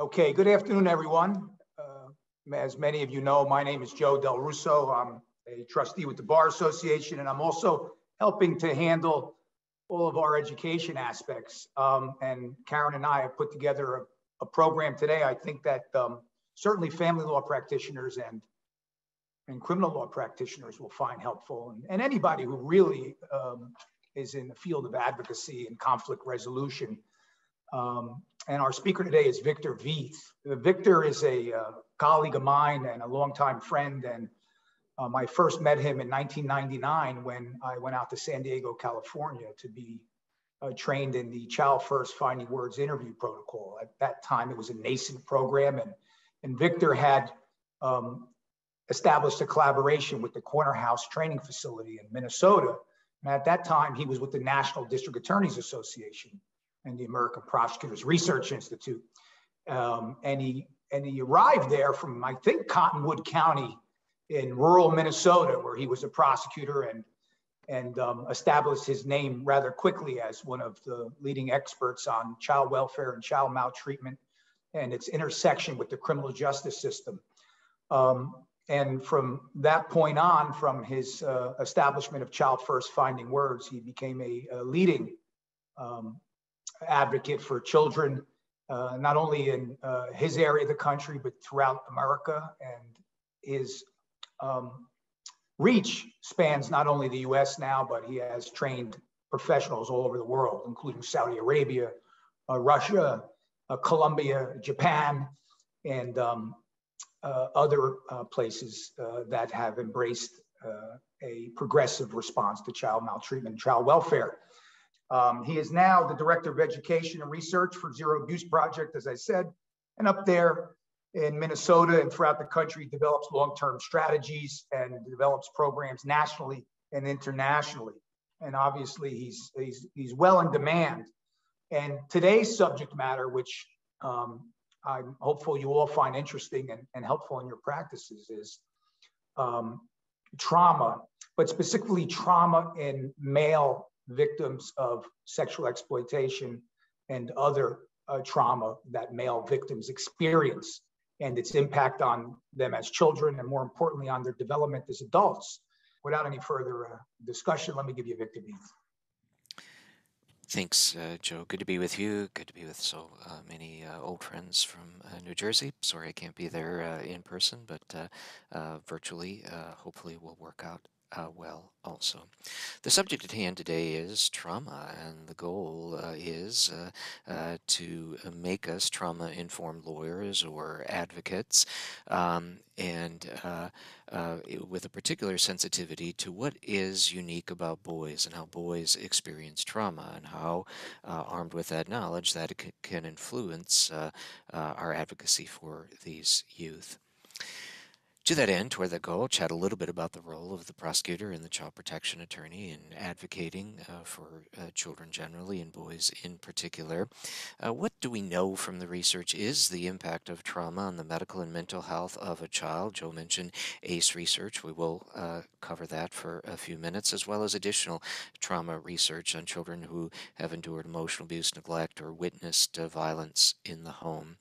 Okay, good afternoon, everyone. Uh, as many of you know, my name is Joe Del Russo. I'm a trustee with the Bar Association, and I'm also helping to handle all of our education aspects. Um, and Karen and I have put together a, a program today. I think that um, certainly family law practitioners and and criminal law practitioners will find helpful, and, and anybody who really um, is in the field of advocacy and conflict resolution. Um, and our speaker today is Victor Vieth. Victor is a uh, colleague of mine and a longtime friend. And um, I first met him in 1999 when I went out to San Diego, California to be uh, trained in the Child First Finding Words interview protocol. At that time, it was a nascent program. And, and Victor had um, established a collaboration with the Corner House Training Facility in Minnesota. And at that time, he was with the National District Attorneys Association and the American Prosecutors Research Institute. Um, and he and he arrived there from I think Cottonwood County in rural Minnesota, where he was a prosecutor and and um, established his name rather quickly as one of the leading experts on child welfare and child maltreatment and its intersection with the criminal justice system. Um, and from that point on, from his uh, establishment of Child First Finding Words, he became a, a leading um, advocate for children, uh, not only in uh, his area of the country, but throughout America. And his um, reach spans not only the US now, but he has trained professionals all over the world, including Saudi Arabia, uh, Russia, uh, Colombia, Japan, and um, uh, other places that have embraced a progressive response to child maltreatment, and child welfare. Um, he is now the Director of Education and Research for Zero Abuse Project, as I said, and up there in Minnesota and throughout the country develops long-term strategies and develops programs nationally and internationally. And obviously he's, he's, he's well in demand. And today's subject matter, which um, I'm hopeful you all find interesting and, and helpful in your practices is um, trauma, but specifically trauma in male victims of sexual exploitation and other uh, trauma that male victims experience and its impact on them as children and more importantly on their development as adults. Without any further uh, discussion, let me give you Victor Vieth. Thanks, uh, Joe. Good to be with you. Good to be with so uh, many uh, old friends from uh, New Jersey. Sorry I can't be there uh, in person, but uh, virtually, hopefully, we'll work out uh, well also. The subject at hand today is trauma, and the goal uh, is uh, uh to make us trauma informed lawyers or advocates, um, and uh, uh, with a particular sensitivity to what is unique about boys and how boys experience trauma, and how, armed with that knowledge, that can influence our advocacy for these youth. To that end, toward that goal, chat a little bit about the role of the prosecutor and the child protection attorney in advocating uh, for uh, children generally and boys in particular. Uh, what do we know from the research is the impact of trauma on the medical and mental health of a child? Joe mentioned ACE research. We will uh, cover that for a few minutes, as well as additional trauma research on children who have endured emotional abuse, neglect, or witnessed uh, violence in the home.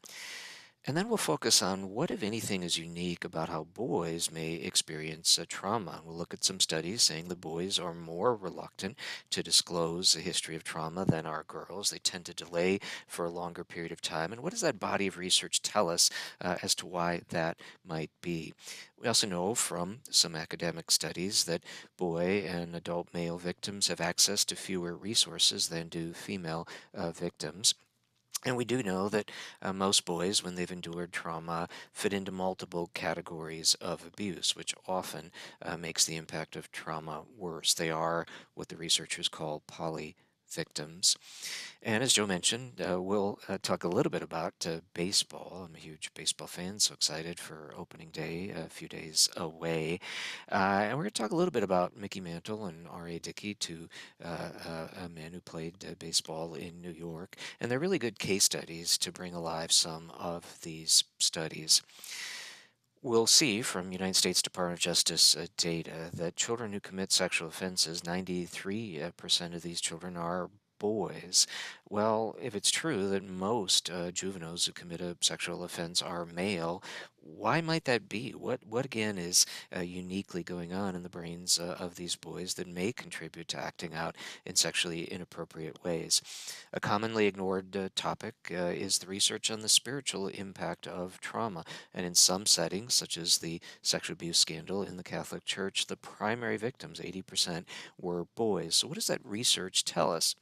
And then we'll focus on what, if anything, is unique about how boys may experience a trauma. We'll look at some studies saying the boys are more reluctant to disclose a history of trauma than are girls. They tend to delay for a longer period of time. And what does that body of research tell us uh, as to why that might be? We also know from some academic studies that boy and adult male victims have access to fewer resources than do female uh, victims. And we do know that uh, most boys, when they've endured trauma, fit into multiple categories of abuse, which often uh, makes the impact of trauma worse. They are what the researchers call poly victims. And as Joe mentioned, uh, we'll uh, talk a little bit about uh, baseball. I'm a huge baseball fan, so excited for opening day a few days away. Uh, and we're going to talk a little bit about Mickey Mantle and R.A. Dickey, two uh, uh, a man who played baseball in New York. And they're really good case studies to bring alive some of these studies we'll see from United States Department of Justice uh, data that children who commit sexual offenses, 93% of these children are boys. Well, if it's true that most uh, juveniles who commit a sexual offense are male, why might that be? What what again is uh, uniquely going on in the brains uh, of these boys that may contribute to acting out in sexually inappropriate ways? A commonly ignored uh, topic uh, is the research on the spiritual impact of trauma, and in some settings, such as the sexual abuse scandal in the Catholic Church, the primary victims, 80%, were boys. So, what does that research tell us?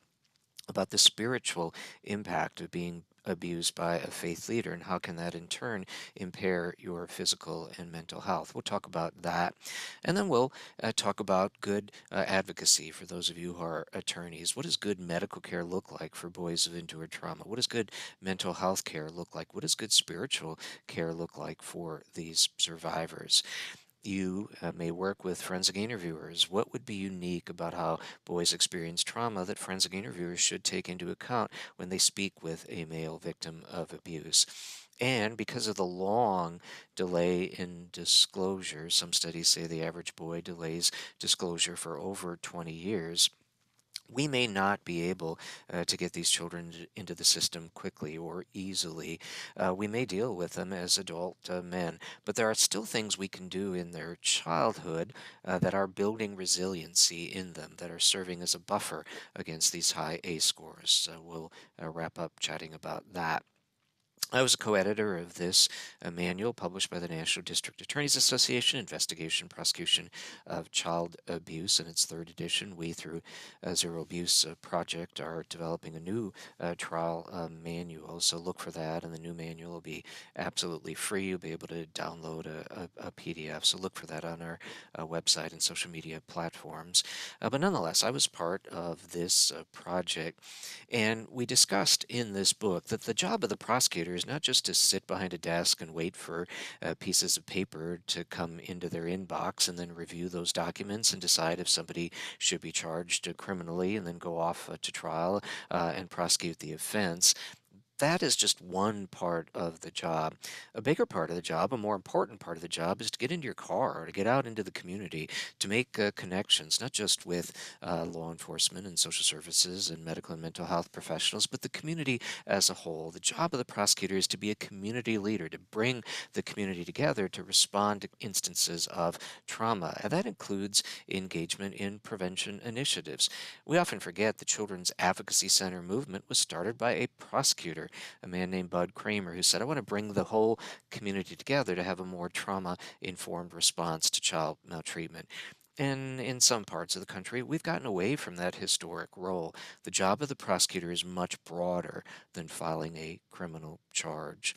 About the spiritual impact of being abused by a faith leader and how can that in turn impair your physical and mental health. We'll talk about that. And then we'll uh, talk about good uh, advocacy for those of you who are attorneys. What does good medical care look like for boys who've endured trauma? What does good mental health care look like? What does good spiritual care look like for these survivors? You uh, may work with forensic interviewers. What would be unique about how boys experience trauma that forensic interviewers should take into account when they speak with a male victim of abuse? And because of the long delay in disclosure, some studies say the average boy delays disclosure for over 20 years we may not be able uh, to get these children into the system quickly or easily. Uh, we may deal with them as adult uh, men, but there are still things we can do in their childhood uh, that are building resiliency in them, that are serving as a buffer against these high ACE scores. So we'll uh, wrap up chatting about that. I was a co-editor of this uh, manual published by the National District Attorneys Association, Investigation Prosecution of Child Abuse, in its third edition. We, through uh, Zero Abuse uh, Project, are developing a new uh, trial uh, manual, so look for that, and the new manual will be absolutely free. You'll be able to download a, a, a PDF, so look for that on our uh, website and social media platforms. but nonetheless, I was part of this project, and we discussed in this book that the job of the prosecutor is not just to sit behind a desk and wait for uh, pieces of paper to come into their inbox and then review those documents and decide if somebody should be charged criminally and then go off uh, to trial uh, and prosecute the offense that is just one part of the job. A bigger part of the job, a more important part of the job, is to get into your car, to get out into the community, to make uh, connections, not just with uh, law enforcement and social services and medical and mental health professionals, but the community as a whole. The job of the prosecutor is to be a community leader, to bring the community together to respond to instances of trauma. And that includes engagement in prevention initiatives. We often forget the Children's Advocacy Center movement was started by a prosecutor a man named Bud Cramer, who said, I want to bring the whole community together to have a more trauma informed response to child maltreatment. And in some parts of the country, we've gotten away from that historic role. The job of the prosecutor is much broader than filing a criminal charge.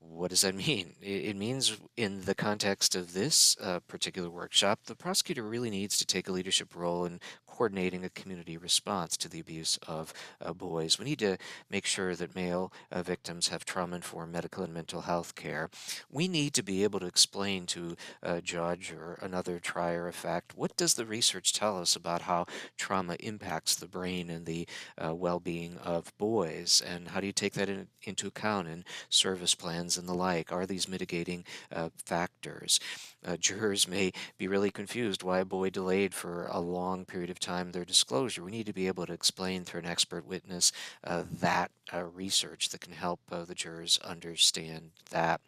What does that mean? It means, in the context of this uh, particular workshop, the prosecutor really needs to take a leadership role in coordinating a community response to the abuse of uh, boys. We need to make sure that male uh, victims have trauma-informed medical and mental health care. We need to be able to explain to a judge or another trier of fact, what does the research tell us about how trauma impacts the brain and the uh, well-being of boys, and how do you take that in, into account in service plans and the like? Are these mitigating uh, factors? Uh, jurors may be really confused why a boy delayed for a long period of time their disclosure. We need to be able to explain through an expert witness uh, that uh, research that can help uh, the jurors understand that.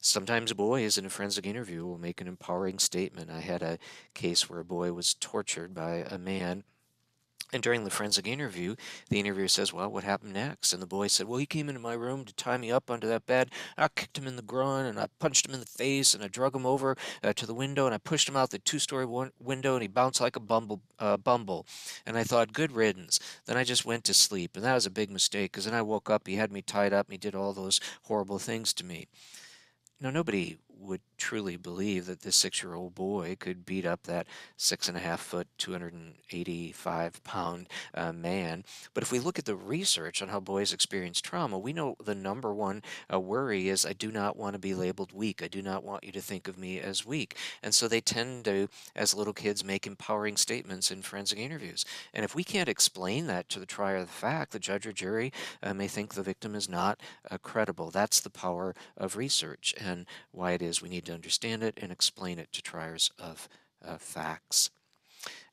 Sometimes a boy is in a forensic interview will make an empowering statement. I had a case where a boy was tortured by a man and during the forensic interview, the interviewer says, Well, what happened next? And the boy said, Well, he came into my room to tie me up under that bed. I kicked him in the groin and I punched him in the face and I drug him over uh, to the window and I pushed him out the two story window and he bounced like a bumble, uh, bumble. And I thought, Good riddance. Then I just went to sleep. And that was a big mistake because then I woke up, he had me tied up, and he did all those horrible things to me. Know, nobody would truly believe that this six year old boy could beat up that six and a half foot, 285 pound uh, man. But if we look at the research on how boys experience trauma, we know the number one uh, worry is I do not want to be labeled weak. I do not want you to think of me as weak. And so they tend to, as little kids, make empowering statements in forensic interviews. And if we can't explain that to the trier of the fact, the judge or jury uh, may think the victim is not uh, credible. That's the power of research and why it is we need to understand it and explain it to triers of uh, facts.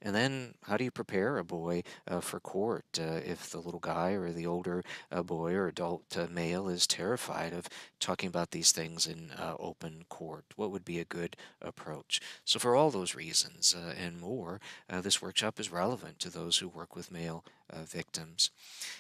And then, how do you prepare a boy uh, for court uh, if the little guy or the older uh, boy or adult uh, male is terrified of talking about these things in uh, open court? What would be a good approach? So, for all those reasons uh, and more, this workshop is relevant to those who work with male victims.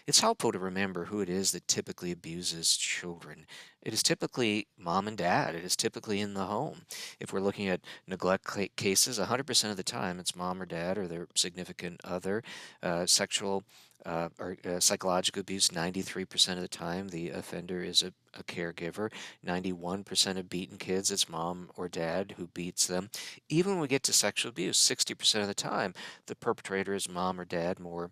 It's helpful to remember who it is that typically abuses children. It is typically mom and dad. It is typically in the home. If we're looking at neglect cases, 100% of the time it's mom or dad or their significant other. Uh, sexual uh, or uh, psychological abuse, 93% of the time the offender is a, a caregiver. 91% of beaten kids, it's mom or dad who beats them. Even when we get to sexual abuse, 60% of the time the perpetrator is mom or dad, more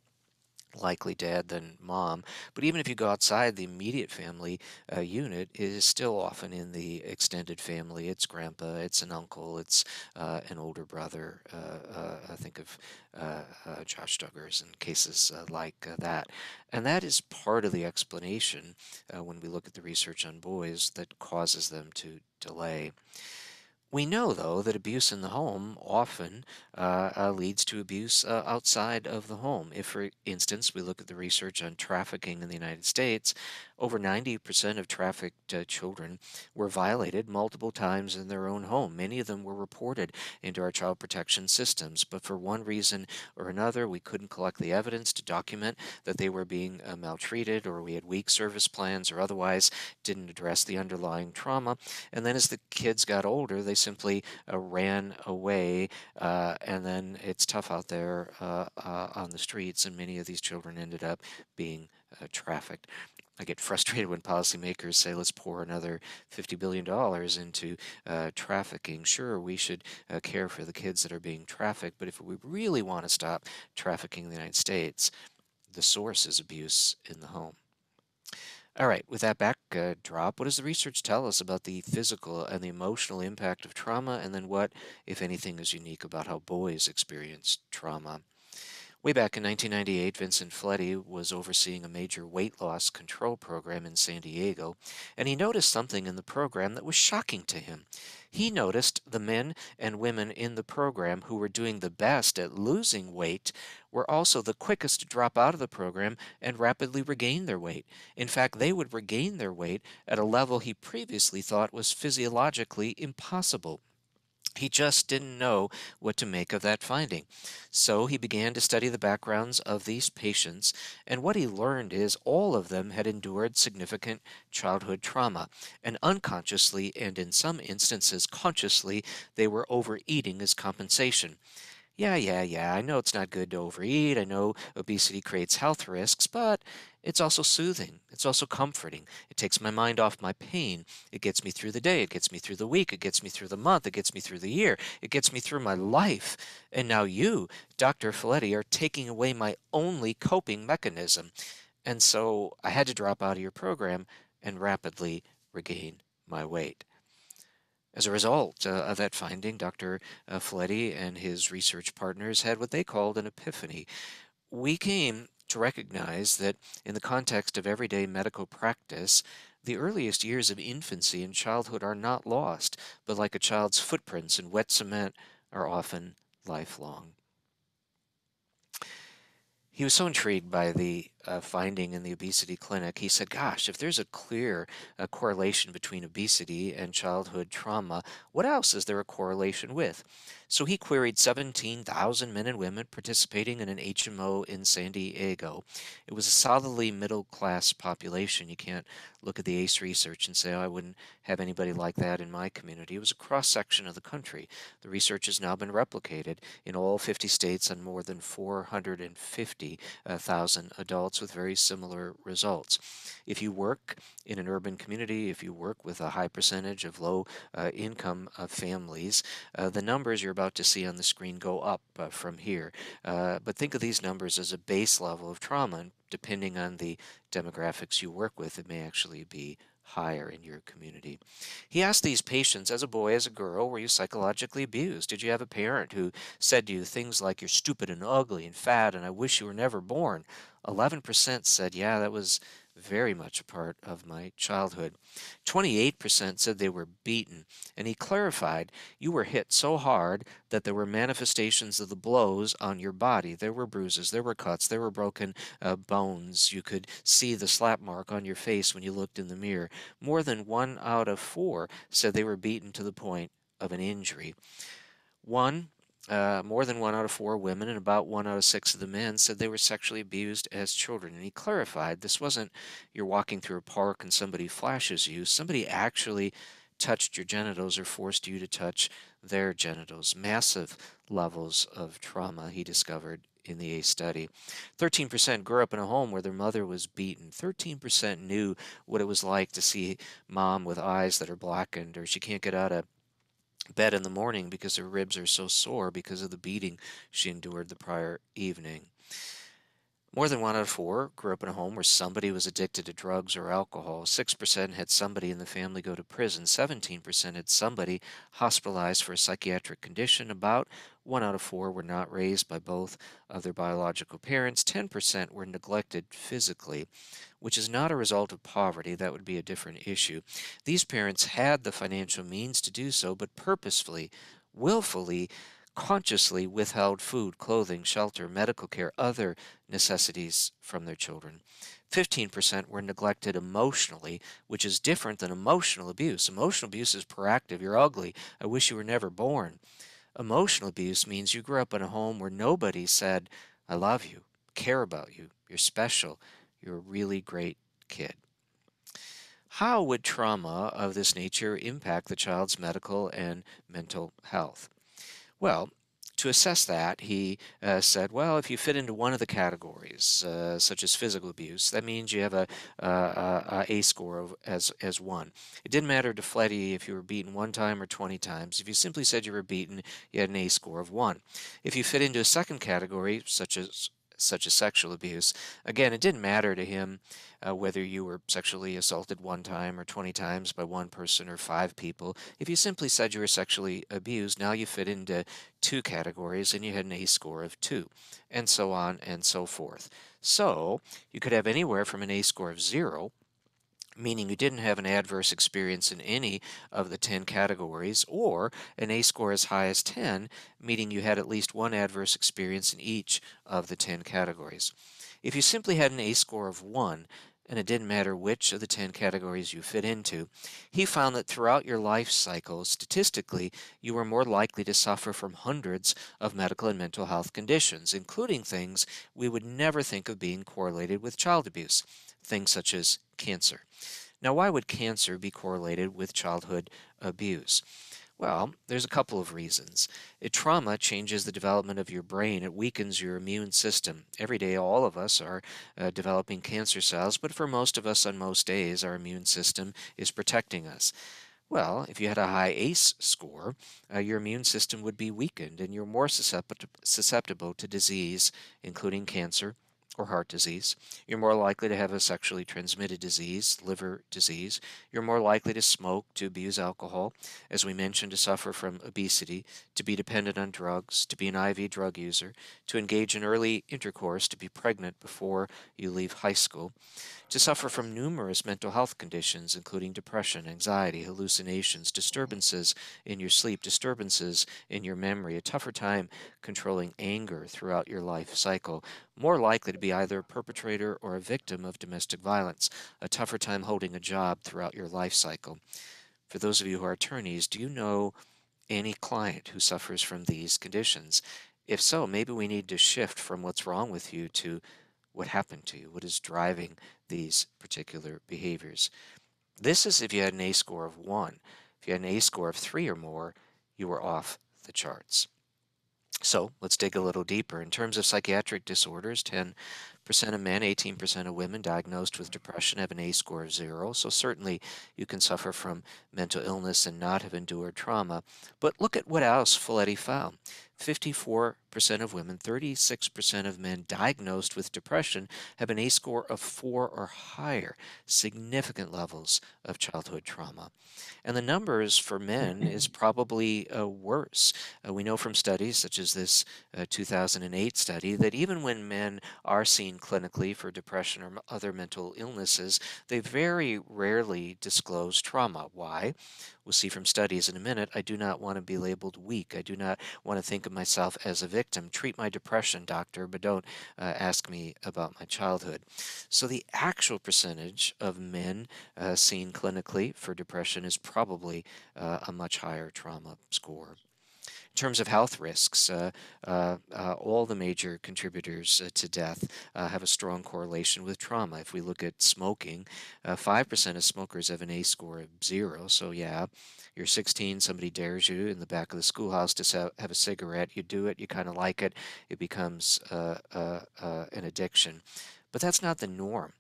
likely dad than mom. But even if you go outside the immediate family uh, unit, it is still often in the extended family. It's grandpa, it's an uncle, it's uh, an older brother. Uh, uh I think of uh, uh, Josh Duggars and cases like that. And that is part of the explanation when we look at the research on boys that causes them to delay. We know, though, that abuse in the home often uh, uh, leads to abuse uh, outside of the home. If, for instance, we look at the research on trafficking in the United States, over 90% of trafficked uh, children were violated multiple times in their own home. Many of them were reported into our child protection systems, but for one reason or another, we couldn't collect the evidence to document that they were being uh, maltreated, or we had weak service plans, or otherwise didn't address the underlying trauma. And then as the kids got older, they simply uh, ran away, uh, and then it's tough out there uh, on the streets, and many of these children ended up being trafficked. I get frustrated when policymakers say, let's pour another $50 billion into uh, trafficking. Sure, we should uh, care for the kids that are being trafficked, but if we really want to stop trafficking in the United States, the source is abuse in the home. All right, with that backdrop, what does the research tell us about the physical and the emotional impact of trauma, and then what, if anything, is unique about how boys experience trauma? Way back in 1998, Vincent Felitti was overseeing a major weight loss control program in San Diego, and he noticed something in the program that was shocking to him. He noticed the men and women in the program who were doing the best at losing weight were also the quickest to drop out of the program and rapidly regain their weight. In fact, they would regain their weight at a level he previously thought was physiologically impossible. He just didn't know what to make of that finding. So he began to study the backgrounds of these patients, and what he learned is all of them had endured significant childhood trauma, and unconsciously, and in some instances consciously, they were overeating as compensation. Yeah, yeah, yeah, I know it's not good to overeat. I know obesity creates health risks, but it's also soothing. It's also comforting. It takes my mind off my pain. It gets me through the day. It gets me through the week. It gets me through the month. It gets me through the year. It gets me through my life. And now you, Dr. Felitti, are taking away my only coping mechanism. And so I had to drop out of your program and rapidly regain my weight. As a result uh, of that finding, Dr. Uh, and his research partners had what they called an epiphany. We came to recognize that in the context of everyday medical practice, the earliest years of infancy and childhood are not lost, but like a child's footprints in wet cement, are often lifelong. He was so intrigued by the uh, finding in the obesity clinic, he said, Gosh, if there's a clear uh, correlation between obesity and childhood trauma, what else is there a correlation with? So he queried 17,000 men and women participating in an HMO in San Diego. It was a solidly middle class population. You can't look at the ACE research and say, oh, I wouldn't have anybody like that in my community. It was a cross section of the country. The research has now been replicated in all 50 states on more than 450,000 adults with very similar results. If you work in an urban community, if you work with a high percentage of low uh, income uh, families, uh, the numbers you're about to see on the screen go up uh, from here. But think of these numbers as a base level of trauma, and depending on the demographics you work with, it may actually be higher in your community. He asked these patients, as a boy, as a girl, were you psychologically abused? Did you have a parent who said to you things like, you're stupid and ugly and fat and I wish you were never born? 11% said, yeah, that was very much a part of my childhood. 28% said they were beaten, and he clarified you were hit so hard that there were manifestations of the blows on your body. There were bruises, there were cuts, there were broken uh, bones. You could see the slap mark on your face when you looked in the mirror. More than one out of four said they were beaten to the point of an injury. One uh, more than one out of four women and about one out of six of the men said they were sexually abused as children. And he clarified this wasn't you're walking through a park and somebody flashes you. Somebody actually touched your genitals or forced you to touch their genitals. Massive levels of trauma, he discovered in the ACE study. 13% grew up in a home where their mother was beaten. 13% knew what it was like to see mom with eyes that are blackened or she can't get out of bed in the morning because her ribs are so sore because of the beating she endured the prior evening. More than one out of four grew up in a home where somebody was addicted to drugs or alcohol. 6% had somebody in the family go to prison. 17% had somebody hospitalized for a psychiatric condition. About one out of four were not raised by both of their biological parents. 10% were neglected physically, which is not a result of poverty. That would be a different issue. These parents had the financial means to do so, but purposefully, willfully, consciously withheld food, clothing, shelter, medical care, other necessities from their children. 15% were neglected emotionally, which is different than emotional abuse. Emotional abuse is proactive. You're ugly. I wish you were never born. Emotional abuse means you grew up in a home where nobody said, I love you, care about you, you're special, you're a really great kid. How would trauma of this nature impact the child's medical and mental health? Well, to assess that, he uh, said, well, if you fit into one of the categories, uh, such as physical abuse, that means you have a, a, a score of, as, as one. It didn't matter to Felitti if you were beaten one time or 20 times. If you simply said you were beaten, you had an ACE score of one. If you fit into a second category, such as such as sexual abuse. Again, it didn't matter to him uh, whether you were sexually assaulted one time or 20 times by one person or five people. If you simply said you were sexually abused, now you fit into two categories and you had an ACE score of two, and so on and so forth. So you could have anywhere from an ACE score of zero meaning you didn't have an adverse experience in any of the 10 categories, or an ACE score as high as 10, meaning you had at least one adverse experience in each of the 10 categories. If you simply had an ACE score of 1, and it didn't matter which of the 10 categories you fit into, he found that throughout your life cycle, statistically, you were more likely to suffer from hundreds of medical and mental health conditions, including things we would never think of being correlated with child abuse, things such as cancer. Now, why would cancer be correlated with childhood abuse? Well, there's a couple of reasons. A trauma changes the development of your brain. It weakens your immune system. Every day, all of us are uh, developing cancer cells, but for most of us on most days, our immune system is protecting us. Well, if you had a high ACE score, uh, your immune system would be weakened and you're more susceptible to disease, including cancer, or heart disease. You're more likely to have a sexually transmitted disease, liver disease. You're more likely to smoke, to abuse alcohol, as we mentioned, to suffer from obesity, to be dependent on drugs, to be an IV drug user, to engage in early intercourse, to be pregnant before you leave high school, to suffer from numerous mental health conditions, including depression, anxiety, hallucinations, disturbances in your sleep, disturbances in your memory, a tougher time controlling anger throughout your life cycle, more likely to be either a perpetrator or a victim of domestic violence, a tougher time holding a job throughout your life cycle. For those of you who are attorneys, do you know any client who suffers from these conditions? If so, maybe we need to shift from what's wrong with you to what happened to you, what is driving these particular behaviors. This is if you had an ACE score of 1. If you had an ACE score of 3 or more, you were off the charts. So let's dig a little deeper. In terms of psychiatric disorders, 10% of men, 18% of women diagnosed with depression have an ACE score of zero. So certainly you can suffer from mental illness and not have endured trauma. But look at what else Felitti found. 54% of women, 36% of men diagnosed with depression have an ACE score of 4 or higher, significant levels of childhood trauma. And the numbers for men is probably uh, worse. Uh, we know from studies such as this uh, 2008 study that even when men are seen clinically for depression or other mental illnesses, they very rarely disclose trauma. Why? We'll see from studies in a minute. I do not want to be labeled weak. I do not want to think of myself as a victim. Treat my depression, doctor, but don't uh, ask me about my childhood. So, the actual percentage of men uh, seen clinically for depression is probably uh, a much higher trauma score. In terms of health risks, uh, uh, uh, all the major contributors to death have a strong correlation with trauma. If we look at smoking, 5% of smokers have an ACE score of zero. So, yeah, you're 16, somebody dares you in the back of the schoolhouse to have a cigarette. You do it, you kind of like it, it becomes an addiction. But that's not the norm.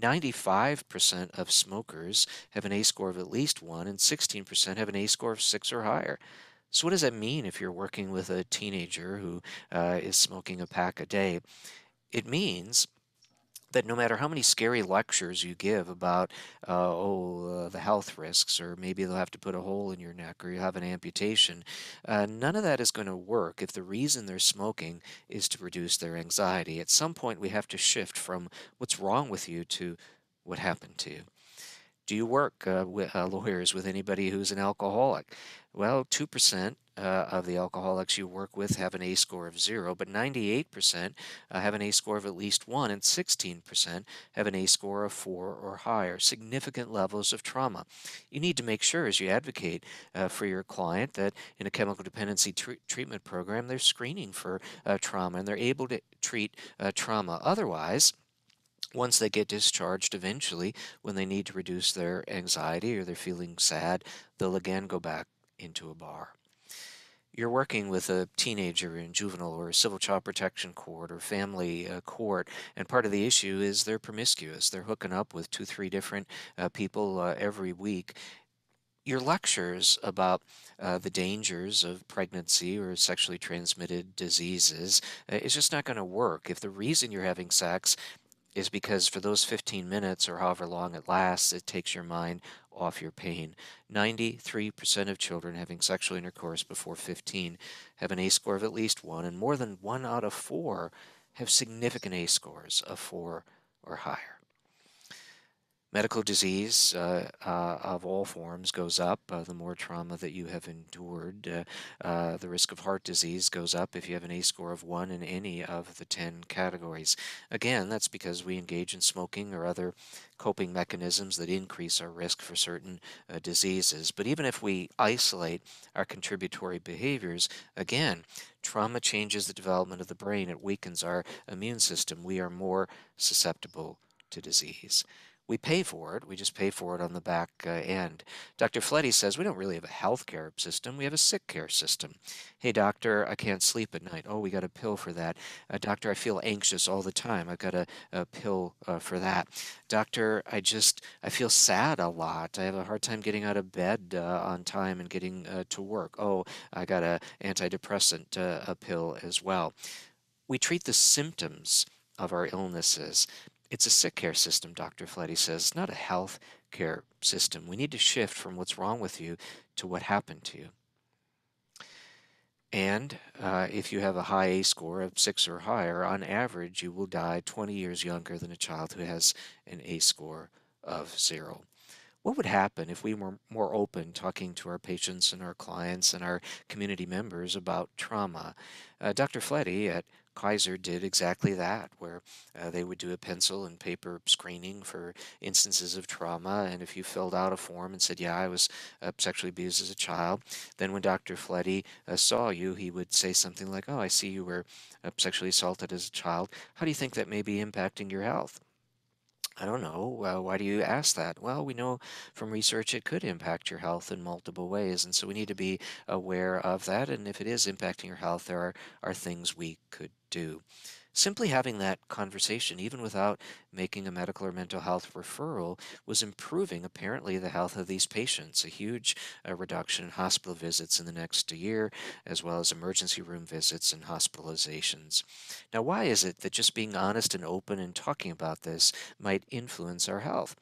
95% of smokers have an ACE score of at least one, and 16% have an ACE score of six or higher. So, what does that mean if you're working with a teenager who uh, is smoking a pack a day? It means that no matter how many scary lectures you give about uh, oh uh, the health risks or maybe they'll have to put a hole in your neck or you'll have an amputation uh, none of that is going to work if the reason they're smoking is to reduce their anxiety at some point we have to shift from what's wrong with you to what happened to you do you work uh, with uh, lawyers with anybody who's an alcoholic? Well, 2% uh, of the alcoholics you work with have an ACE score of zero, but 98% uh, have an ACE score of at least one, and 16% have an ACE score of four or higher. Significant levels of trauma. You need to make sure, as you advocate uh, for your client, that in a chemical dependency tr- treatment program, they're screening for uh, trauma and they're able to treat trauma. Otherwise, once they get discharged eventually when they need to reduce their anxiety or they're feeling sad they'll again go back into a bar you're working with a teenager in juvenile or civil child protection court or family uh, court, and part of the issue is they're promiscuous. They're hooking up with two, three different uh, people uh, every week. Your lectures about uh, the dangers of pregnancy or sexually transmitted diseases uh, is just not going to work. If the reason you're having sex is because for those 15 minutes or however long it lasts, it takes your mind off your pain. 93% of children having sexual intercourse before 15 have an ACE score of at least one, and more than one out of four have significant ACE scores of four or higher. Medical disease uh, uh, of all forms goes up uh, the more trauma that you have endured. Uh, uh, the risk of heart disease goes up if you have an ACE score of 1 in any of the 10 categories. Again, that's because we engage in smoking or other coping mechanisms that increase our risk for certain uh, diseases. But even if we isolate our contributory behaviors, again, trauma changes the development of the brain, it weakens our immune system. We are more susceptible to disease we pay for it. We just pay for it on the back uh, end. Dr. Felitti says we don't really have a healthcare system. We have a sick care system. Hey, doctor, I can't sleep at night. Oh, we got a pill for that. Uh, doctor, I feel anxious all the time. I've got a, a pill uh, for that. Doctor, I just I feel sad a lot. I have a hard time getting out of bed uh, on time and getting uh, to work. Oh, I got a antidepressant uh, a pill as well. We treat the symptoms of our illnesses it's a sick care system, Dr. Felitti says. It's not a health care system. We need to shift from what's wrong with you to what happened to you. And uh, if you have a high ACE score of six or higher, on average, you will die 20 years younger than a child who has an ACE score of zero. What would happen if we were more open talking to our patients and our clients and our community members about trauma? Uh, Dr. Felitti at Kaiser did exactly that, where uh, they would do a pencil and paper screening for instances of trauma. And if you filled out a form and said, Yeah, I was uh, sexually abused as a child, then when Dr. Felitti uh, saw you, he would say something like, Oh, I see you were uh, sexually assaulted as a child. How do you think that may be impacting your health? I don't know. Uh, why do you ask that? Well, we know from research it could impact your health in multiple ways. And so we need to be aware of that. And if it is impacting your health, there are, are things we could do simply having that conversation, even without making a medical or mental health referral, was improving apparently the health of these patients. A huge uh, reduction in hospital visits in the next year, as well as emergency room visits and hospitalizations. Now, why is it that just being honest and open and talking about this might influence our health?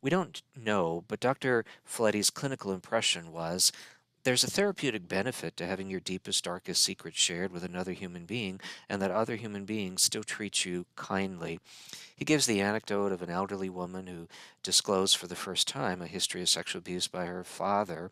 We don't know, but Dr. Felitti's clinical impression was there's a therapeutic benefit to having your deepest, darkest secrets shared with another human being, and that other human being still treats you kindly. He gives the anecdote of an elderly woman who disclosed for the first time a history of sexual abuse by her father,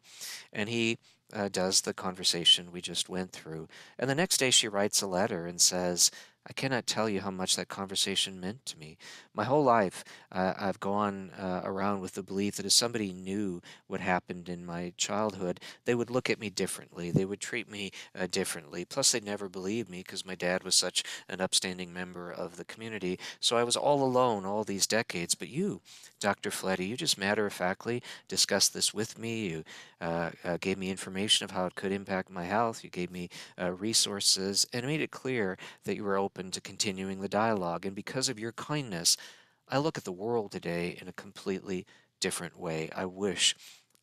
and he uh, does the conversation we just went through. And the next day she writes a letter and says, I cannot tell you how much that conversation meant to me. My whole life, uh, I've gone uh, around with the belief that if somebody knew what happened in my childhood, they would look at me differently. They would treat me uh, differently. Plus, they'd never believe me because my dad was such an upstanding member of the community. So I was all alone all these decades. But you, Dr. Felitti, you just matter of factly discussed this with me. You uh, uh, gave me information of how it could impact my health. You gave me uh, resources and made it clear that you were open to continuing the dialogue. And because of your kindness, I look at the world today in a completely different way. I wish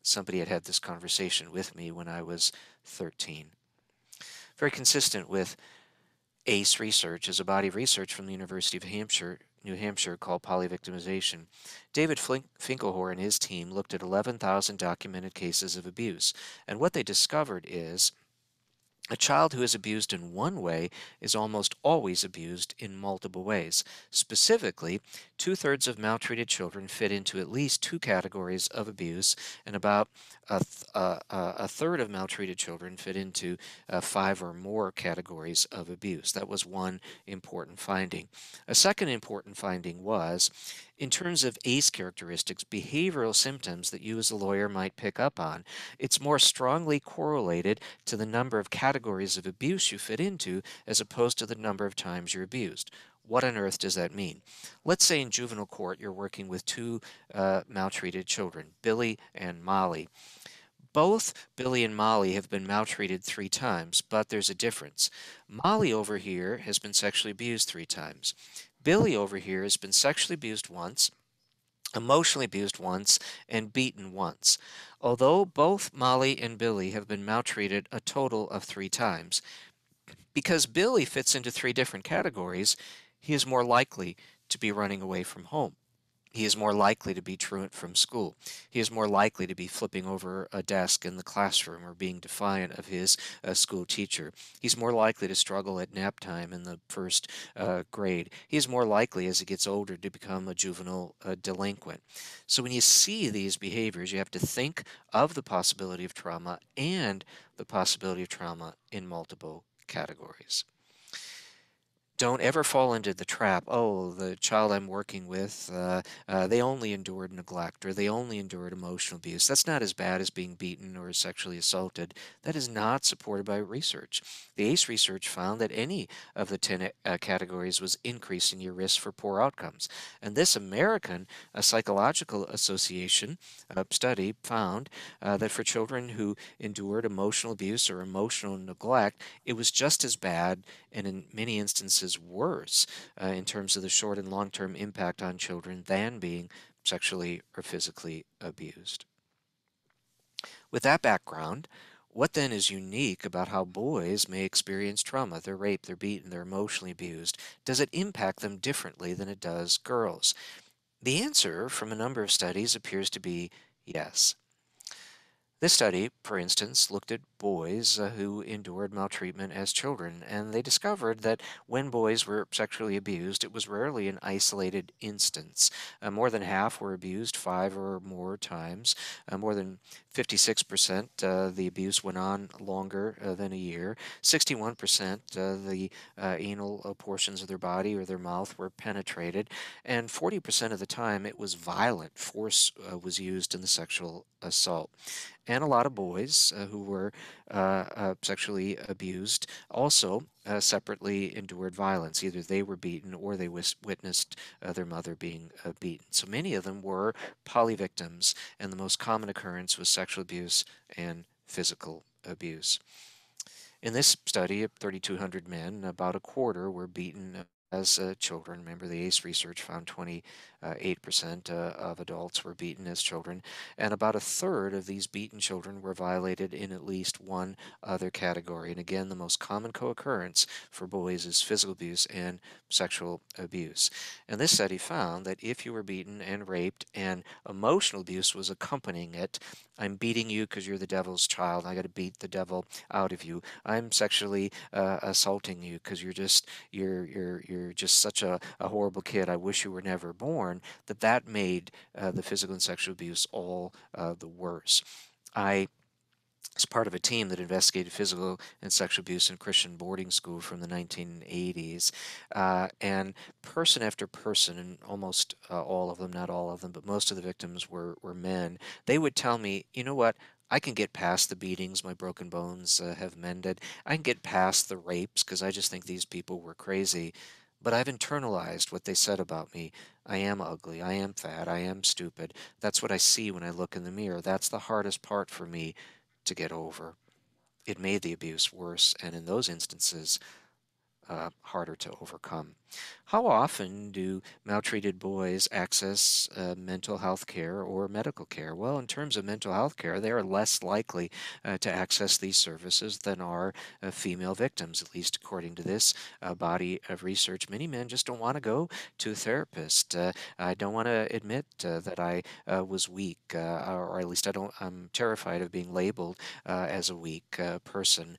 somebody had had this conversation with me when I was 13. Very consistent with ACE research is a body of research from the University of Hampshire New Hampshire called polyvictimization. David Finkelhor and his team looked at 11,000 documented cases of abuse, and what they discovered is a child who is abused in one way is almost always abused in multiple ways. Specifically, two thirds of maltreated children fit into at least two categories of abuse, and about a, th uh, uh, a third of maltreated children fit into uh, five or more categories of abuse. That was one important finding. A second important finding was in terms of ACE characteristics, behavioral symptoms that you as a lawyer might pick up on, it's more strongly correlated to the number of categories of abuse you fit into as opposed to the number of times you're abused. What on earth does that mean? Let's say in juvenile court you're working with two uh, maltreated children, Billy and Molly. Both Billy and Molly have been maltreated three times, but there's a difference. Molly over here has been sexually abused three times. Billy over here has been sexually abused once, emotionally abused once, and beaten once. Although both Molly and Billy have been maltreated a total of three times, because Billy fits into three different categories, he is more likely to be running away from home. He is more likely to be truant from school. He is more likely to be flipping over a desk in the classroom or being defiant of his uh, school teacher. He's more likely to struggle at nap time in the first uh, grade. He is more likely as he gets older to become a juvenile uh, delinquent. So when you see these behaviors, you have to think of the possibility of trauma and the possibility of trauma in multiple categories don't ever fall into the trap oh the child i'm working with uh, uh, they only endured neglect or they only endured emotional abuse. That's not as bad as being beaten or sexually assaulted. That is not supported by research. The ace research found that any of the 10 uh, categories was increasing your risk for poor outcomes. And this american uh, psychological association uh, study found uh, that for children who endured emotional abuse or emotional neglect it was just as bad and in many instances is worse uh, in terms of the short and long term impact on children than being sexually or physically abused. With that background, what then is unique about how boys may experience trauma? They're raped, they're beaten, they're emotionally abused. Does it impact them differently than it does girls? The answer from a number of studies appears to be yes. This study, for instance, looked at boys uh, who endured maltreatment as children, and they discovered that when boys were sexually abused, it was rarely an isolated instance. Uh, more than half were abused five or more times. Uh, more than 56% uh, the abuse went on longer uh, than a year. 61% uh, the anal portions of their body or their mouth were penetrated, and 40% of the time it was violent. Force was used in the sexual assault and a lot of boys uh, who were uh, uh, sexually abused also uh, separately endured violence. Either they were beaten or they witnessed uh, their mother being beaten. So many of them were polyvictims, and the most common occurrence was sexual abuse and physical abuse. In this study of 3,200 men, about a quarter were beaten as uh, children. Remember, the ACE research found 20% uh, 8% uh, of adults were beaten as children, and about a third of these beaten children were violated in at least one other category. And again, the most common co occurrence for boys is physical abuse and sexual abuse. And this study found that if you were beaten and raped and emotional abuse was accompanying it, I'm beating you because you're the devil's child. I got to beat the devil out of you. I'm sexually uh, assaulting you because you're just you're you're you're just such a, a horrible kid. I wish you were never born. That that made uh, the physical and sexual abuse all uh, the worse. I was part of a team that investigated physical and sexual abuse in Christian boarding school from the 1980s. Uh, and person after person, and almost uh, all of them, not all of them, but most of the victims were, were men, they would tell me, you know what? I can get past the beatings, my broken bones uh, have mended. I can get past the rapes because I just think these people were crazy. But I've internalized what they said about me. I am ugly. I am fat. I am stupid. That's what I see when I look in the mirror. That's the hardest part for me to get over. It made the abuse worse, and in those instances, uh, harder to overcome. How often do maltreated boys access uh, mental health care or medical care? Well, in terms of mental health care, they are less likely uh, to access these services than are uh, female victims, at least according to this uh, body of research. Many men just don't want to go to a therapist. Uh, I don't want to admit uh, that I was weak, or at least I don't. I'm terrified of being labeled as a weak person.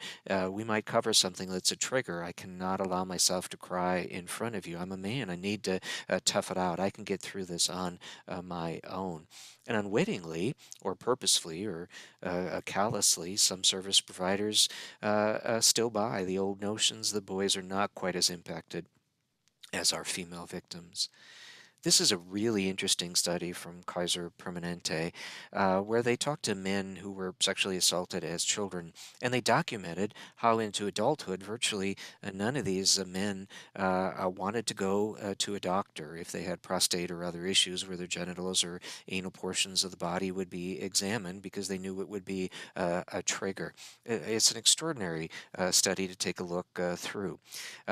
we might cover something that's a trigger. I cannot allow myself to cry in front front of you. I'm a man. I need to uh, tough it out. I can get through this on uh, my own. And unwittingly, or purposefully, or uh, uh callously, some service providers uh, uh, still buy the old notions that boys are not quite as impacted as our female victims. This is a really interesting study from Kaiser Permanente uh, where they talked to men who were sexually assaulted as children and they documented how into adulthood virtually uh, none of these uh, men uh, wanted to go to a doctor if they had prostate or other issues where their genitals or anal portions of the body would be examined because they knew it would be a trigger. It's an extraordinary study to take a look through.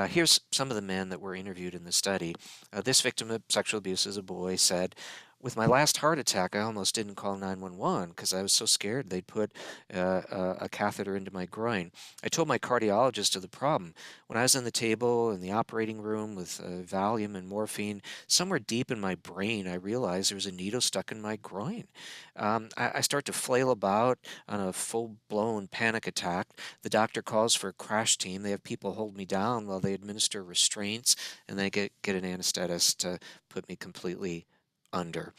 here's some of the men that were interviewed in the study. this victim of sexual abuse as a boy said, with my last heart attack, I almost didn't call 911 because I was so scared they'd put uh, a, a, catheter into my groin. I told my cardiologist of the problem. When I was on the table in the operating room with uh, Valium and morphine, somewhere deep in my brain, I realized there was a needle stuck in my groin. Um, I, I, start to flail about on a full blown panic attack. The doctor calls for a crash team. They have people hold me down while they administer restraints, and they get, get an anesthetist to put me completely under.